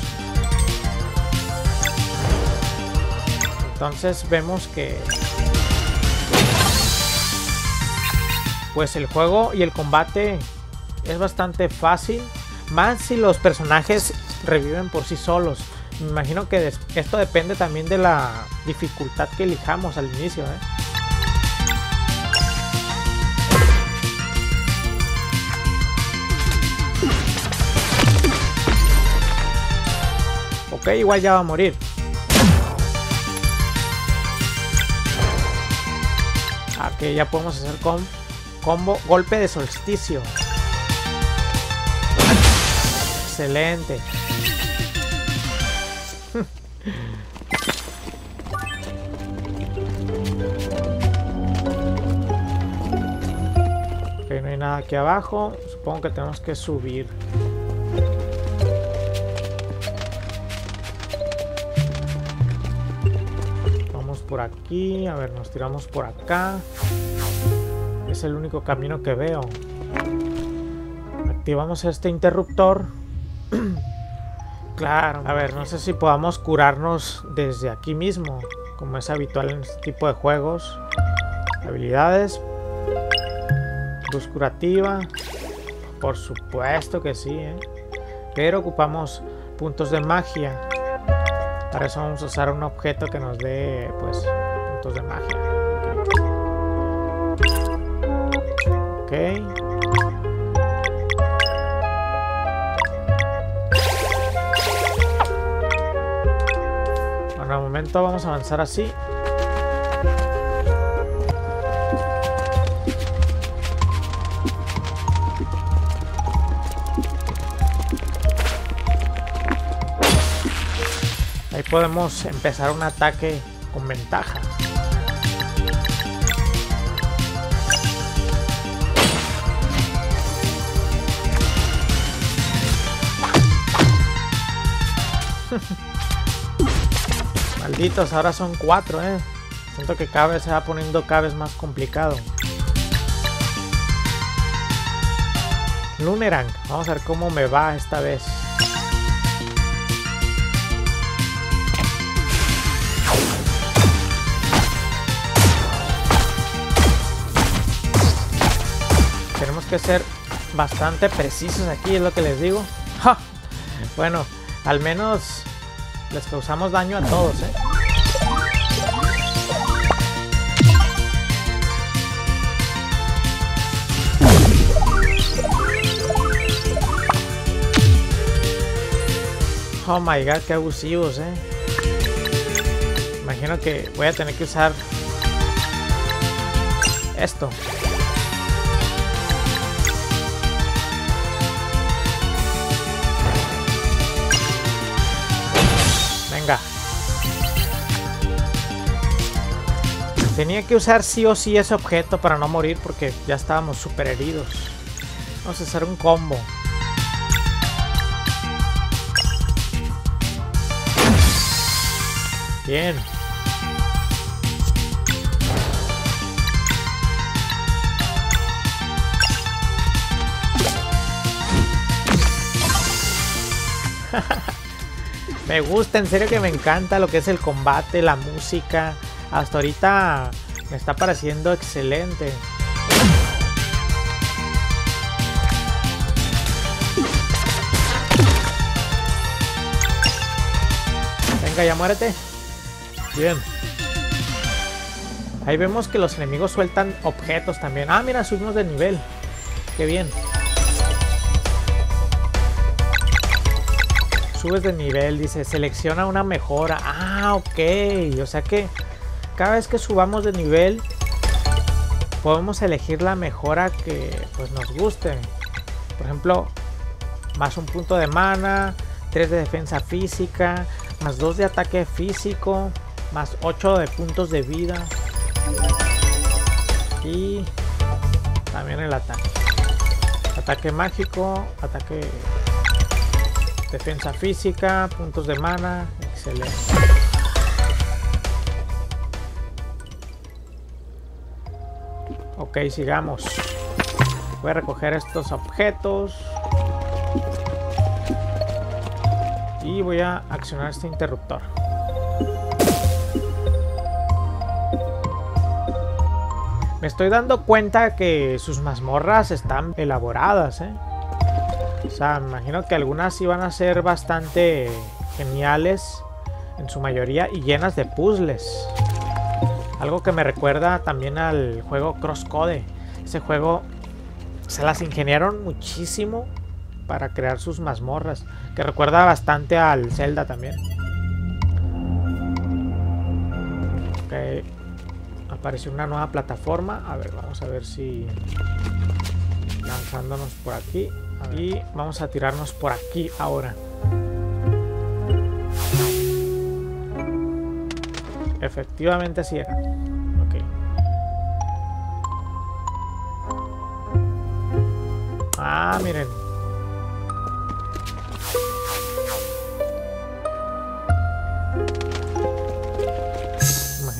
Entonces vemos que pues el juego y el combate es bastante fácil, más si los personajes reviven por sí solos. Me imagino que esto depende también de la dificultad que elijamos al inicio. ¿eh? Ok, igual ya va a morir. que ya podemos hacer con combo golpe de solsticio. Excelente. ok, no hay nada aquí abajo. Supongo que tenemos que subir. Por aquí. A ver, nos tiramos por acá. Es el único camino que veo. Activamos este interruptor. claro. A ver, no sé si podamos curarnos desde aquí mismo. Como es habitual en este tipo de juegos. Habilidades. Luz curativa. Por supuesto que sí, ¿eh? Pero ocupamos puntos de magia. Para eso vamos a usar un objeto que nos dé, pues, puntos de magia. Ok. Bueno, un momento vamos a avanzar así. Podemos empezar un ataque con ventaja. Malditos, ahora son cuatro, ¿eh? Siento que cada vez se va poniendo cada vez más complicado. Lunerang. Vamos a ver cómo me va esta vez. Que ser bastante precisos aquí, es lo que les digo. Bueno, al menos les causamos daño a todos, ¿eh? Oh my god, qué abusivos, eh. Imagino que voy a tener que usar esto. Tenía que usar sí o sí ese objeto para no morir porque ya estábamos super heridos. Vamos a hacer un combo. Bien. me gusta, en serio que me encanta lo que es el combate, la música. Hasta ahorita me está pareciendo excelente. Venga, ya muérete. Bien. Ahí vemos que los enemigos sueltan objetos también. Ah, mira, subimos de nivel. Qué bien. Subes de nivel, dice, selecciona una mejora. Ah, ok. O sea que cada vez que subamos de nivel, podemos elegir la mejora que pues, nos guste. Por ejemplo, más un punto de mana, 3 de defensa física, más 2 de ataque físico, más 8 de puntos de vida. Y también el ataque. Ataque mágico, ataque defensa física, puntos de mana, excelente. Ok, sigamos. Voy a recoger estos objetos. Y voy a accionar este interruptor. Me estoy dando cuenta que sus mazmorras están elaboradas, ¿eh? O sea, me imagino que algunas iban a ser bastante geniales en su mayoría y llenas de puzzles. Algo que me recuerda también al juego Crosscode. Ese juego se las ingeniaron muchísimo para crear sus mazmorras. Que recuerda bastante al Zelda también. Ok apareció una nueva plataforma. A ver, vamos a ver si... Lanzándonos por aquí. Y vamos a tirarnos por aquí ahora. Efectivamente así era. Ok. Ah, miren.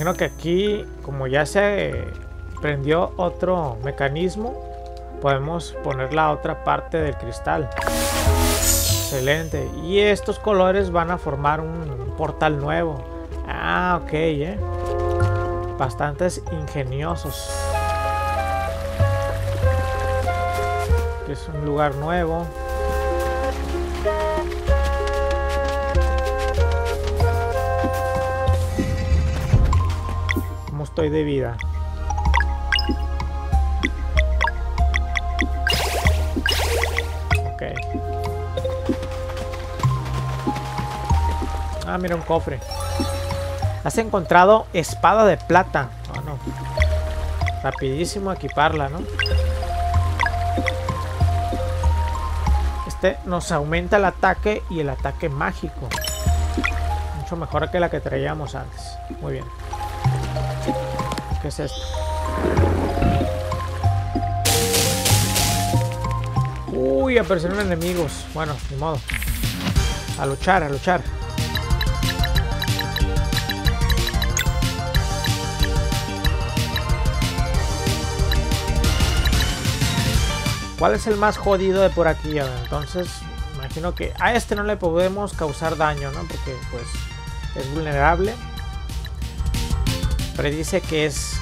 imagino que aquí, como ya se prendió otro mecanismo, podemos poner la otra parte del cristal. Excelente. Y estos colores van a formar un portal nuevo. Ah, ok, eh. Bastantes ingeniosos. Es un lugar nuevo. estoy de vida. Ok. Ah, mira un cofre. Has encontrado espada de plata. Oh, no. Rapidísimo equiparla, ¿no? Este nos aumenta el ataque y el ataque mágico. Mucho mejor que la que traíamos antes. Muy bien. ¿Qué es esto? Uy, aparecieron enemigos. Bueno, ni modo. A luchar, a luchar. ¿Cuál es el más jodido de por aquí? Entonces, imagino que a este no le podemos causar daño, ¿no? Porque pues es vulnerable. Predice que es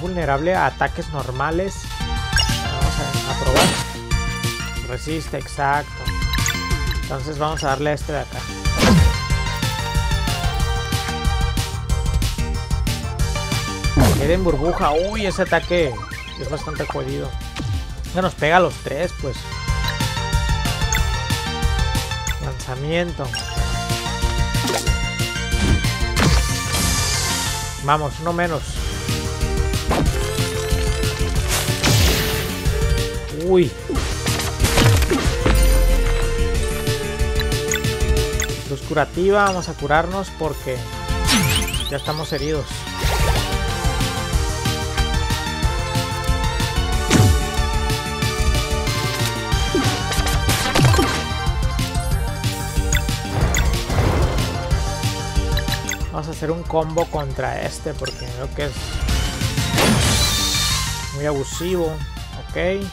vulnerable a ataques normales. Vamos a, probar. Resiste, exacto. Entonces vamos a darle a este de acá. Queda en burbuja. Uy, ese ataque es bastante jodido. Ya nos pega a los tres, pues. Lanzamiento. Vamos, no menos. Uy. Luz curativa, vamos a curarnos porque ya estamos heridos. Hacer un combo contra este porque creo que es muy abusivo. Ok.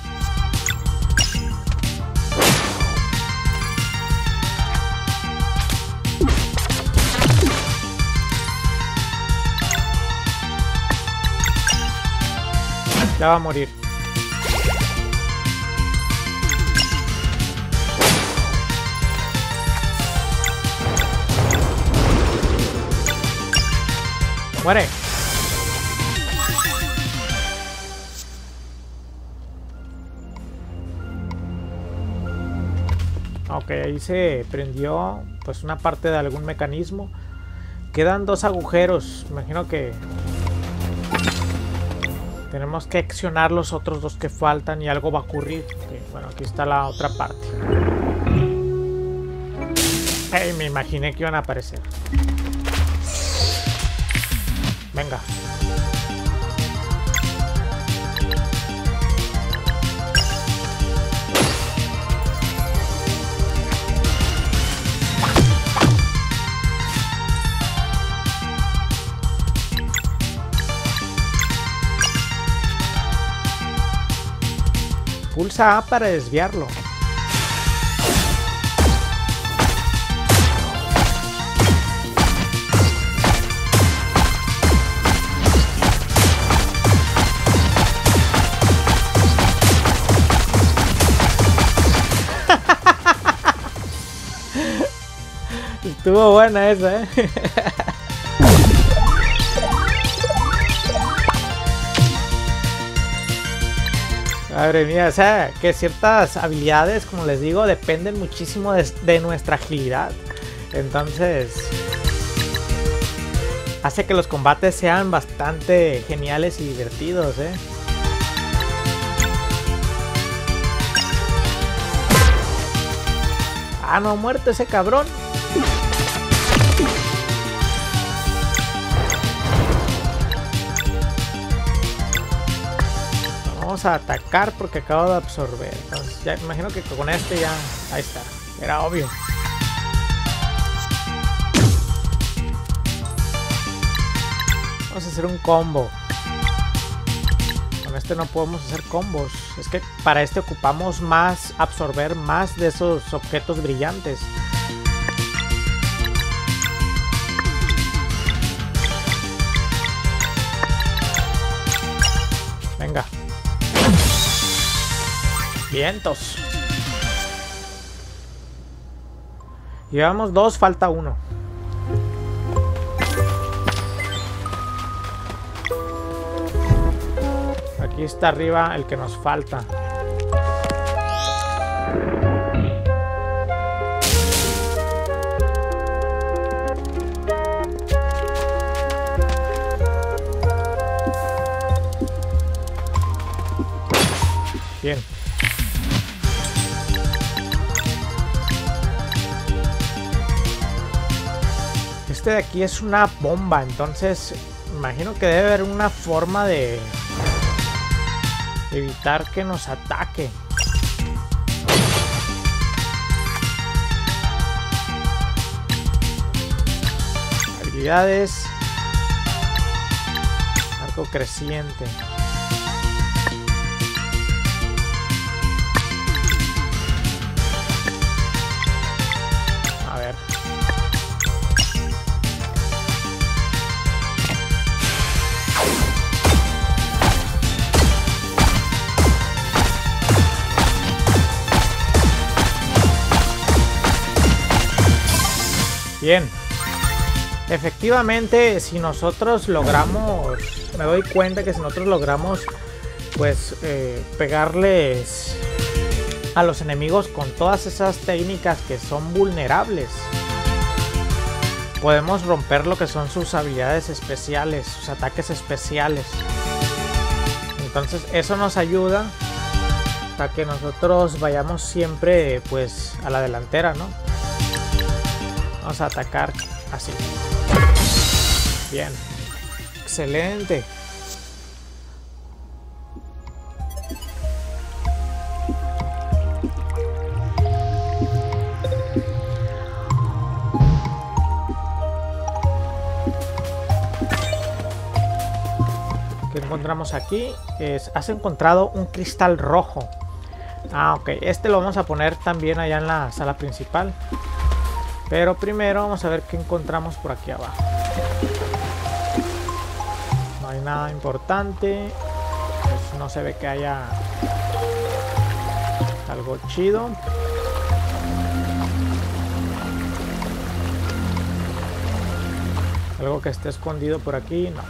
Ya va a morir. Ok, ahí se prendió pues una parte de algún mecanismo. Quedan dos agujeros. Imagino que tenemos que accionar los otros dos que faltan y algo va a ocurrir. bueno, aquí está la otra parte. Hey, me imaginé que iban a aparecer. Venga. Pulsa A para desviarlo. Estuvo buena esa, ¿eh? Madre mía, o sea, que ciertas habilidades, como les digo, dependen muchísimo de, nuestra agilidad. Entonces, hace que los combates sean bastante geniales y divertidos, ¿eh? Ah, no muerto ese cabrón. A atacar porque acabo de absorber. Entonces, ya imagino que con este ya... Ahí está. Era obvio. Vamos a hacer un combo. Con este no podemos hacer combos. Es que para este ocupamos más, absorber más de esos objetos brillantes. Vientos. Llevamos dos, falta uno. Aquí está arriba el que nos falta. Bien. Este de aquí es una bomba, entonces imagino que debe haber una forma de evitar que nos ataque. Habilidades. Arco creciente. Bien. Efectivamente, si nosotros logramos... Me doy cuenta que si nosotros logramos pues eh, pegarles a los enemigos con todas esas técnicas que son vulnerables. Podemos romper lo que son sus habilidades especiales, sus ataques especiales. Entonces eso nos ayuda a que nosotros vayamos siempre pues a la delantera, ¿no? Vamos a atacar así. Bien. Excelente. encontramos aquí es, has encontrado un cristal rojo. Ah, ok. Este lo vamos a poner también allá en la sala principal. Pero primero vamos a ver qué encontramos por aquí abajo. No hay nada importante. Pues no se ve que haya algo chido. Algo que esté escondido por aquí, no.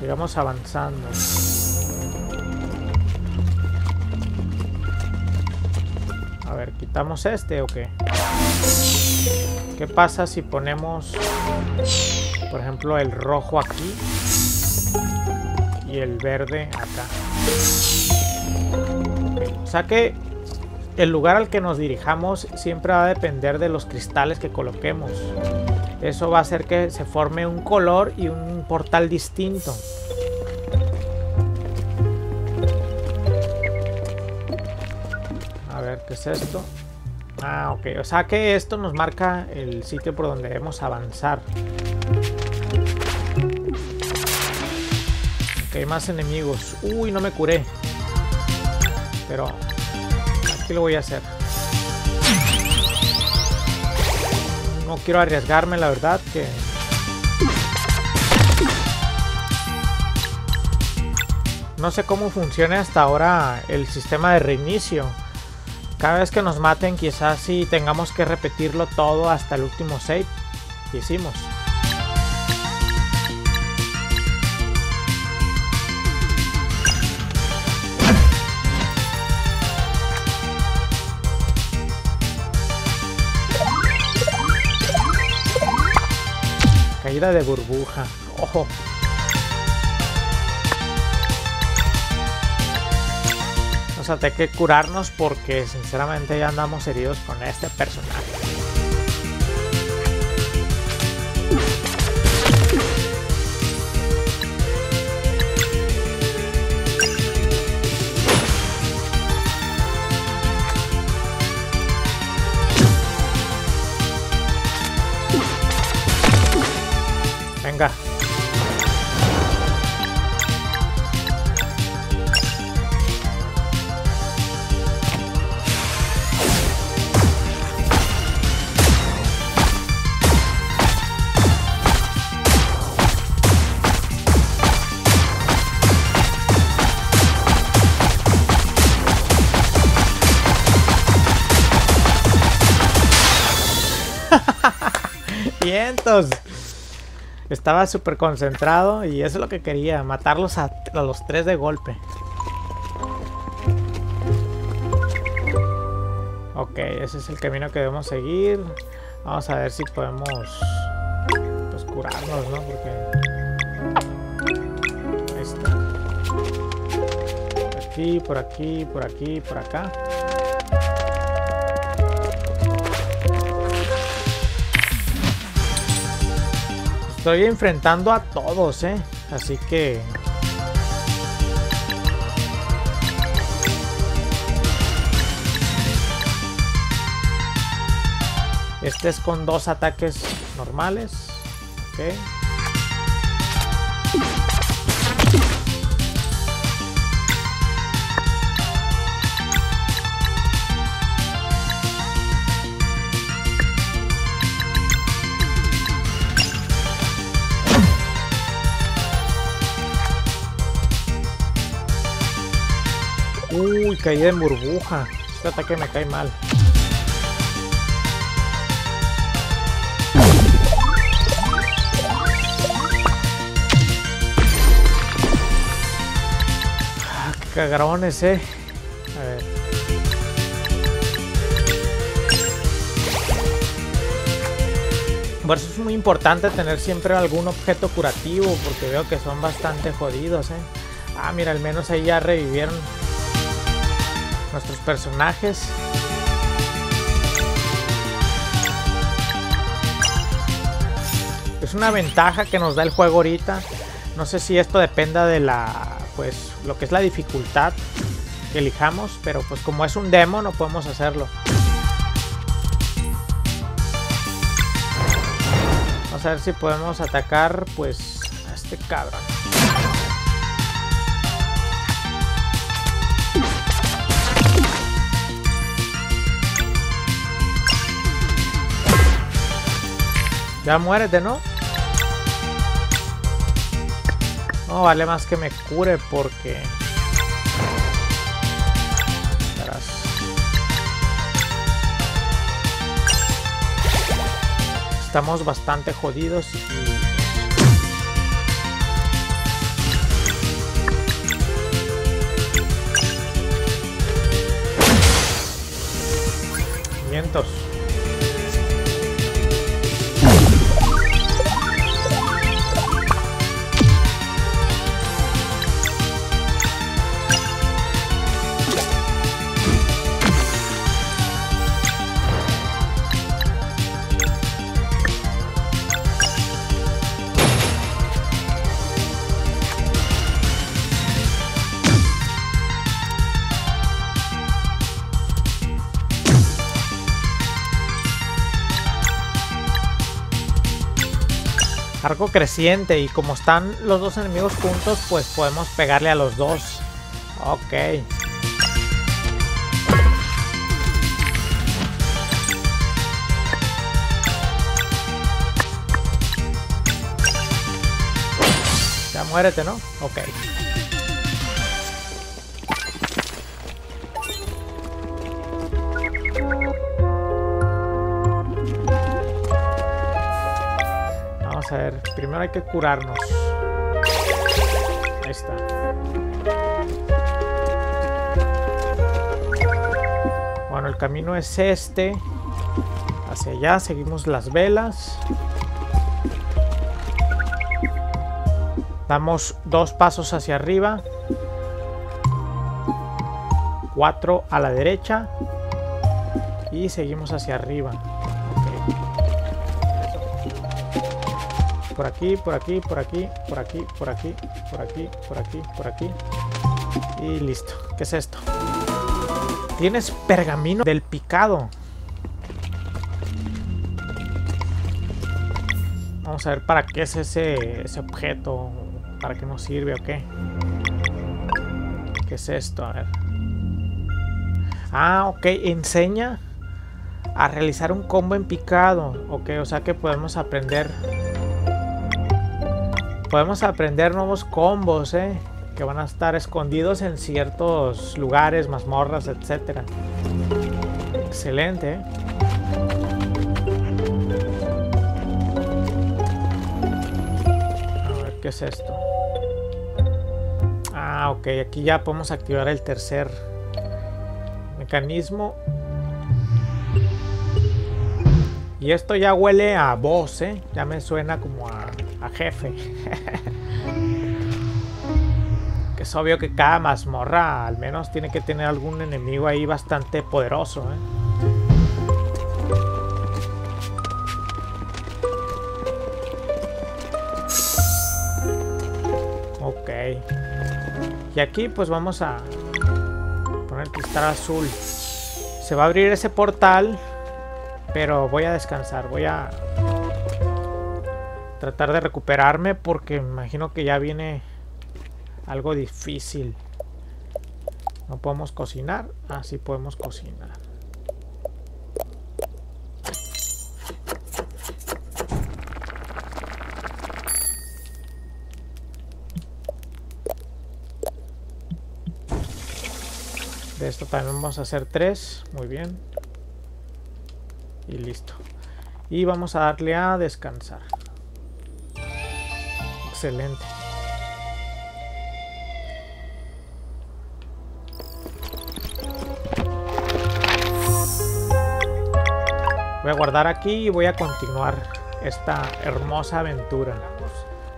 Sigamos avanzando. ¿Quitamos este o qué? ¿Qué pasa si ponemos, por ejemplo, el rojo aquí y el verde acá? O sea que el lugar al que nos dirijamos siempre va a depender de los cristales que coloquemos. Eso va a hacer que se forme un color y un portal distinto. A ver, ¿qué es esto? Ah, ok. O sea que esto nos marca el sitio por donde debemos avanzar. Ok, más enemigos. Uy, no me curé. Pero aquí lo voy a hacer. No quiero arriesgarme, la verdad, que... No sé cómo funciona hasta ahora el sistema de reinicio. Cada vez que nos maten, quizás sí tengamos que repetirlo todo hasta el último save que hicimos. de burbuja. Ojo. O sea, hay que curarnos porque sinceramente ya andamos heridos con este personaje. Vientos. Estaba súper concentrado y eso es lo que quería, matarlos a, los tres de golpe. Ok, ese es el camino que debemos seguir. Vamos a ver si podemos pues, curarnos, ¿no? Porque... Ahí está. Por aquí, por aquí, por aquí, por acá. Estoy enfrentando a todos, ¿eh? Así que... Este es con dos ataques normales. Ok. Caída en burbuja. Este ataque me cae mal. Ah, qué cagrones, eh. A ver. Por eso es muy importante tener siempre algún objeto curativo, porque veo que son bastante jodidos, eh. Ah, mira, al menos ahí ya revivieron nuestros personajes. Es una ventaja que nos da el juego ahorita. No sé si esto dependa de la, pues, lo que es la dificultad que elijamos, pero pues como es un demo no podemos hacerlo. Vamos a ver si podemos atacar, pues, a este cabrón. Ya muérete, ¿no? No, vale más que me cure porque... Estamos bastante jodidos y... Vientos. Creciente y como están los dos enemigos juntos, pues podemos pegarle a los dos. Ok. Ya muérete, ¿no? Ok. Primero hay que curarnos. Ahí está. Bueno, el camino es este. Hacia allá, seguimos las velas. Damos dos pasos hacia arriba. Cuatro a la derecha. Y seguimos hacia arriba. Por aquí, por aquí, por aquí, por aquí, por aquí, por aquí, por aquí, por aquí. Y listo. ¿Qué es esto? Tienes pergamino del picado. Vamos a ver para qué es ese, ese objeto. ¿Para qué nos sirve o qué? ¿Qué es esto? A ver. Ah, ok. Enseña a realizar un combo en picado. Ok, o sea que podemos aprender podemos aprender nuevos combos, ¿eh? Que van a estar escondidos en ciertos lugares, mazmorras, etc. Excelente, ¿eh? A ver, ¿qué es esto? Ah, ok. Aquí ya podemos activar el tercer mecanismo. Y esto ya huele a voz, ¿eh? Ya me suena como a a jefe. que es obvio que cada mazmorra al menos tiene que tener algún enemigo ahí bastante poderoso. ¿eh? Ok. Y aquí pues vamos a poner cristal azul. Se va a abrir ese portal, pero voy a descansar. Voy a tratar de recuperarme porque me imagino que ya viene algo difícil. No podemos cocinar. Ah, sí podemos cocinar. De esto también vamos a hacer tres. Muy bien. Y listo. Y vamos a darle a descansar. Excelente. Voy a guardar aquí y voy a continuar esta hermosa aventura.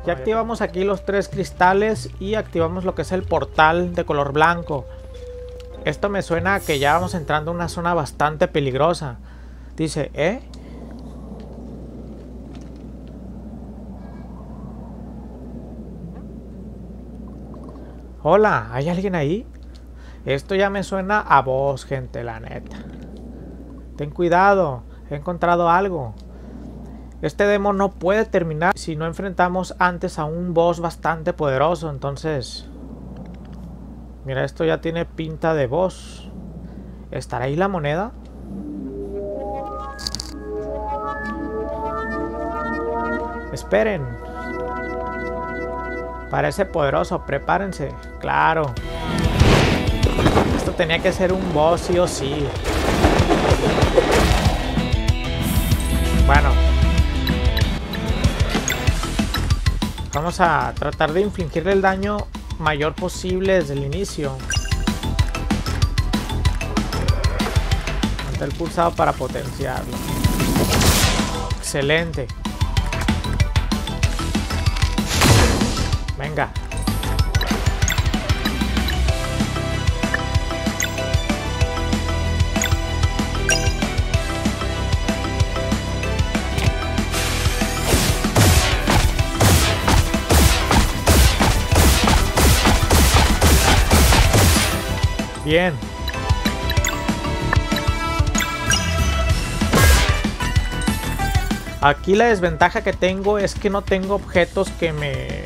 Ya activamos aquí los tres cristales y activamos lo que es el portal de color blanco. Esto me suena a que ya vamos entrando a una zona bastante peligrosa. Dice, ¿eh? Hola, ¿hay alguien ahí? Esto ya me suena a vos, gente, la neta. Ten cuidado, he encontrado algo. Este demo no puede terminar si no enfrentamos antes a un boss bastante poderoso, entonces... Mira, esto ya tiene pinta de boss. ¿Estará ahí la moneda? Esperen. Parece poderoso, prepárense. Claro. Esto tenía que ser un boss sí o sí. Bueno, Vamos a tratar de infligirle el daño mayor posible desde el inicio. Mantén el pulsado para potenciarlo. Excelente. Bien. Aquí la desventaja que tengo es que no tengo objetos que me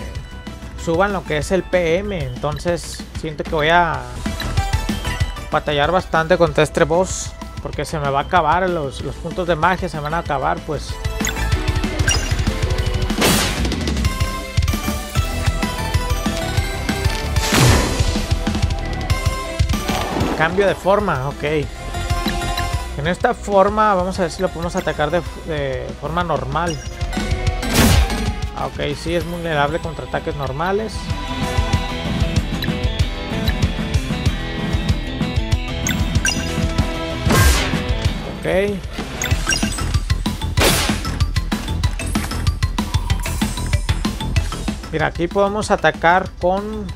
suban lo que es el PM. Entonces siento que voy a batallar bastante contra este boss. Porque se me va a acabar, los, los puntos de magia se van a acabar pues. Cambio de forma, ok. En esta forma, vamos a ver si lo podemos atacar de, forma normal. Ah, ok, sí, es vulnerable contra ataques normales. Ok. Mira, aquí podemos atacar con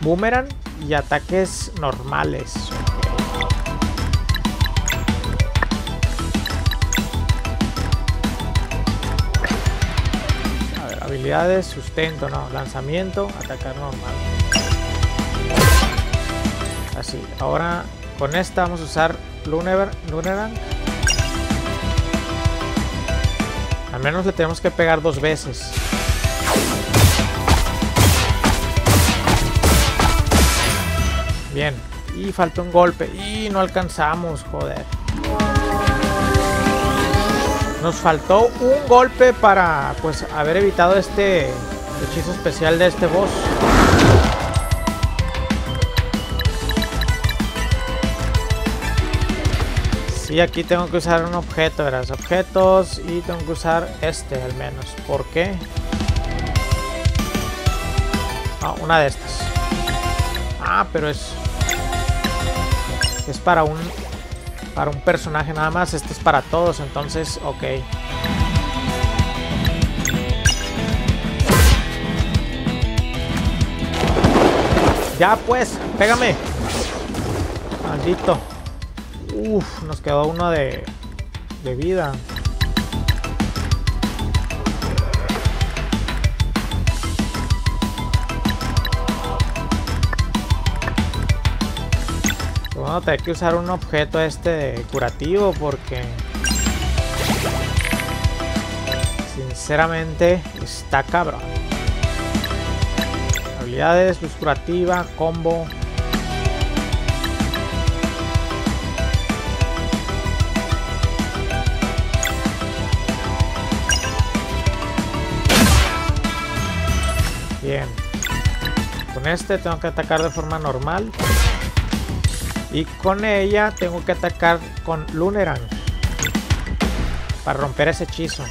Boomerang y ataques normales. A ver, habilidades, sustento, no, lanzamiento, atacar normal. Así, ahora con esta vamos a usar Lunerang. Al menos le tenemos que pegar dos veces. Bien. Y falta un golpe. Y no alcanzamos, joder. Nos faltó un golpe para pues haber evitado este hechizo especial de este boss. Sí, aquí tengo que usar un objeto, verás, objetos y tengo que usar este al menos. ¿Por qué? No, una de estas. Ah, pero es es para un para un personaje nada más, este es para todos, entonces, ok. Ya pues, pégame. Maldito. Uf, nos quedó uno de, de vida. Bueno, hay que usar un objeto este curativo porque... Sinceramente, está cabrón. Habilidades, luz curativa, combo. Bien. Con este tengo que atacar de forma normal. Y con ella tengo que atacar con Luneran. Para romper ese hechizo.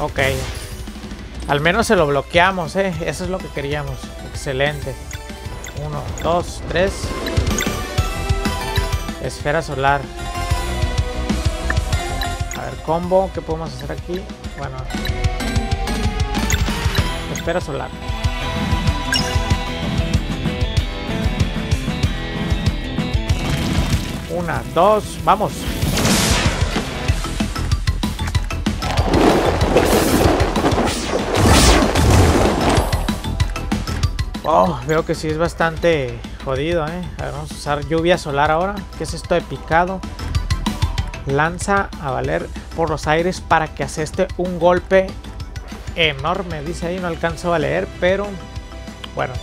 Ok. Al menos se lo bloqueamos, ¿eh? Eso es lo que queríamos. Excelente. Uno, dos, tres. Esfera solar. A ver, combo. ¿Qué podemos hacer aquí? Bueno. Esfera solar. Una, dos, vamos. Oh, veo que sí es bastante jodido, ¿eh? A ver, vamos a usar lluvia solar ahora. ¿Qué es esto de picado? Lanza a valer por los aires para que aseste un golpe enorme. Dice ahí, no alcanzo a leer, pero bueno.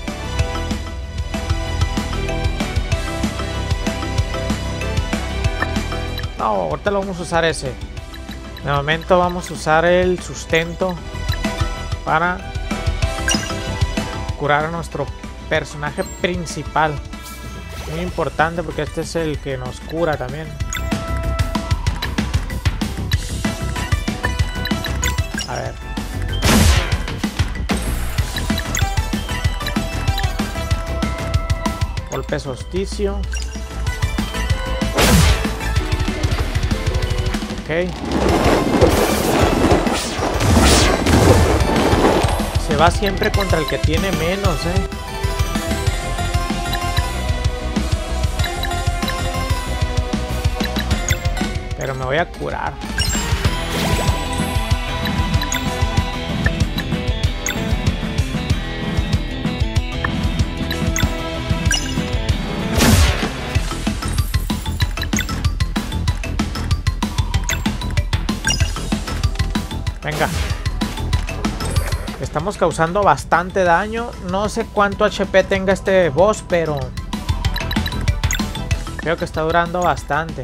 No, ahorita lo vamos a usar ese. De momento vamos a usar el sustento para curar a nuestro personaje principal. Muy importante porque este es el que nos cura también. Ok. Se va siempre contra el que tiene menos, ¿eh? Pero me voy a curar. Estamos causando bastante daño. No sé cuánto HP tenga este boss, pero... Creo que está durando bastante.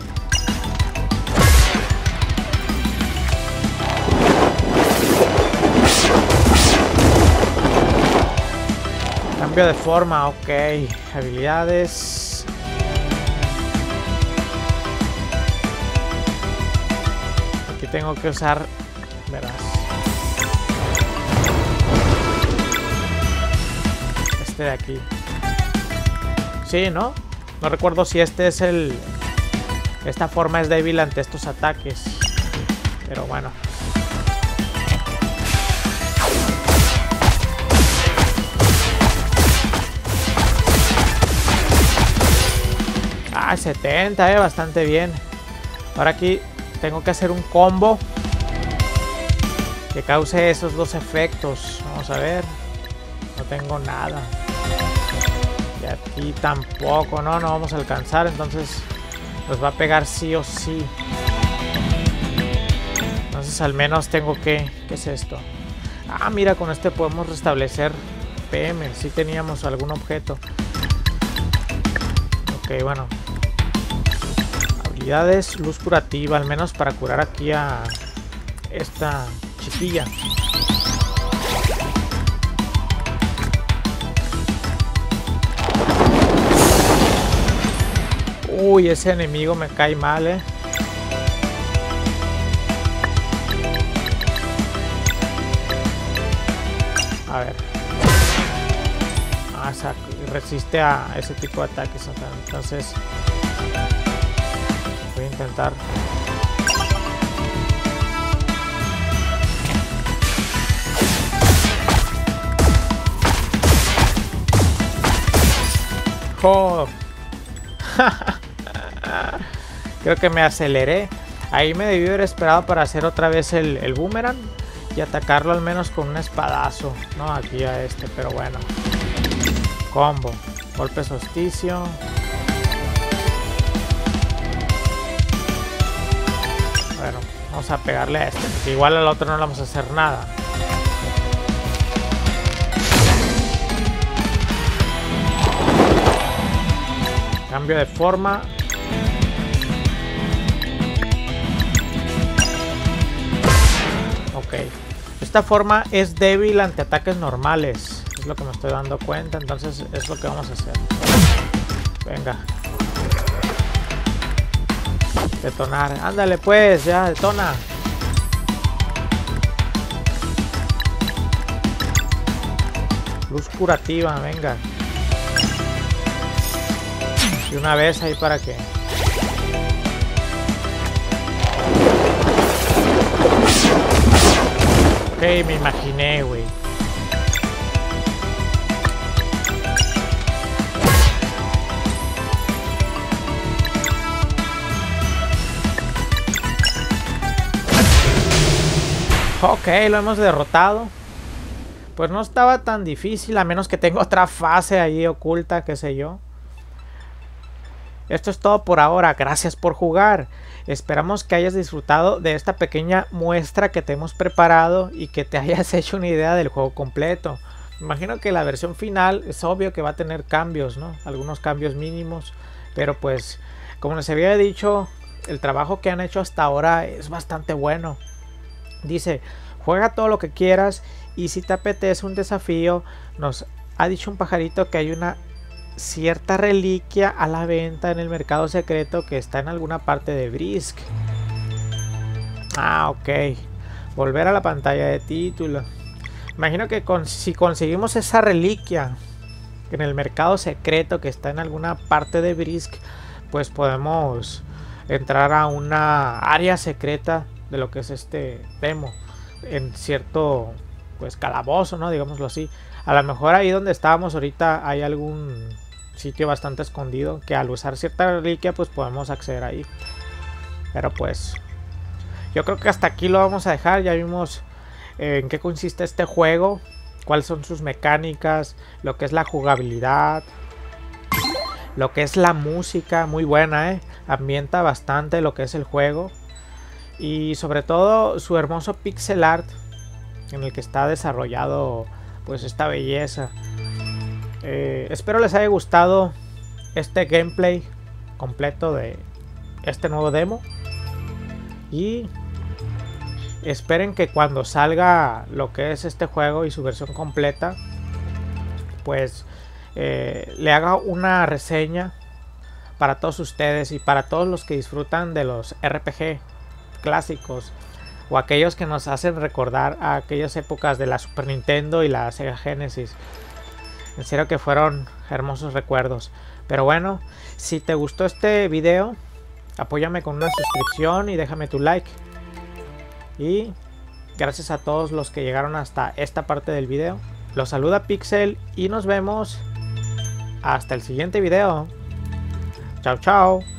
Cambio de forma, ok. Habilidades. Aquí tengo que usar... Verás. De aquí. Sí, ¿no? No recuerdo si este es el... Esta forma es débil ante estos ataques. Pero bueno. Ah, 70, eh, bastante bien. Ahora aquí tengo que hacer un combo que cause esos dos efectos. Vamos a ver. No tengo nada. Y aquí tampoco, no, no vamos a alcanzar. Entonces nos va a pegar sí o sí. Entonces al menos tengo que... ¿Qué es esto? Ah, mira, con este podemos restablecer PM. Si teníamos algún objeto. Ok, bueno. Habilidades, luz curativa, al menos para curar aquí a esta chiquilla. Uy, ese enemigo me cae mal, eh. A ver. Ah, resiste a ese tipo de ataques. Entonces, voy a intentar. ¡Oh! Creo que me aceleré. Ahí me debí haber esperado para hacer otra vez el, el boomerang y atacarlo al menos con un espadazo. No, aquí a este, pero bueno. Combo. Golpe solsticio. Bueno, vamos a pegarle a este. Igual al otro no le vamos a hacer nada. Cambio de forma. Esta forma es débil ante ataques normales. Es lo que me estoy dando cuenta, entonces es lo que vamos a hacer. Venga. Detonar. Ándale pues, ya, detona. Luz curativa, venga. Y una vez ahí para que... Ok, me imaginé, güey. Ok, lo hemos derrotado. Pues no estaba tan difícil, a menos que tenga otra fase ahí oculta, qué sé yo. Esto es todo por ahora, gracias por jugar. Esperamos que hayas disfrutado de esta pequeña muestra que te hemos preparado y que te hayas hecho una idea del juego completo. Imagino que la versión final es obvio que va a tener cambios, ¿no? Algunos cambios mínimos, pero pues como les había dicho, el trabajo que han hecho hasta ahora es bastante bueno. Dice, juega todo lo que quieras y si te apetece un desafío, nos ha dicho un pajarito que hay una cierta reliquia a la venta en el mercado secreto que está en alguna parte de Brisk. Ah, ok. Volver a la pantalla de título. Imagino que si conseguimos esa reliquia en el mercado secreto que está en alguna parte de Brisk, pues podemos entrar a una área secreta de lo que es este demo en cierto pues calabozo, ¿no? Digámoslo así. A lo mejor ahí donde estábamos ahorita hay algún sitio bastante escondido que al usar cierta reliquia pues podemos acceder ahí. Pero pues yo creo que hasta aquí lo vamos a dejar. Ya vimos eh, en qué consiste este juego, cuáles son sus mecánicas, lo que es la jugabilidad, lo que es la música, muy buena, ¿eh? ambienta bastante lo que es el juego y sobre todo su hermoso pixel art en el que está desarrollado pues esta belleza. Eh, espero les haya gustado este gameplay completo de este nuevo demo. Y esperen que cuando salga lo que es este juego y su versión completa, pues eh, le haga una reseña para todos ustedes y para todos los que disfrutan de los RPG clásicos o aquellos que nos hacen recordar a aquellas épocas de la Super Nintendo y la Sega Genesis. En que fueron hermosos recuerdos. Pero bueno, si te gustó este video, apóyame con una suscripción y déjame tu like. Y gracias a todos los que llegaron hasta esta parte del video. Los saluda Pixel y nos vemos hasta el siguiente video. Chao, chao.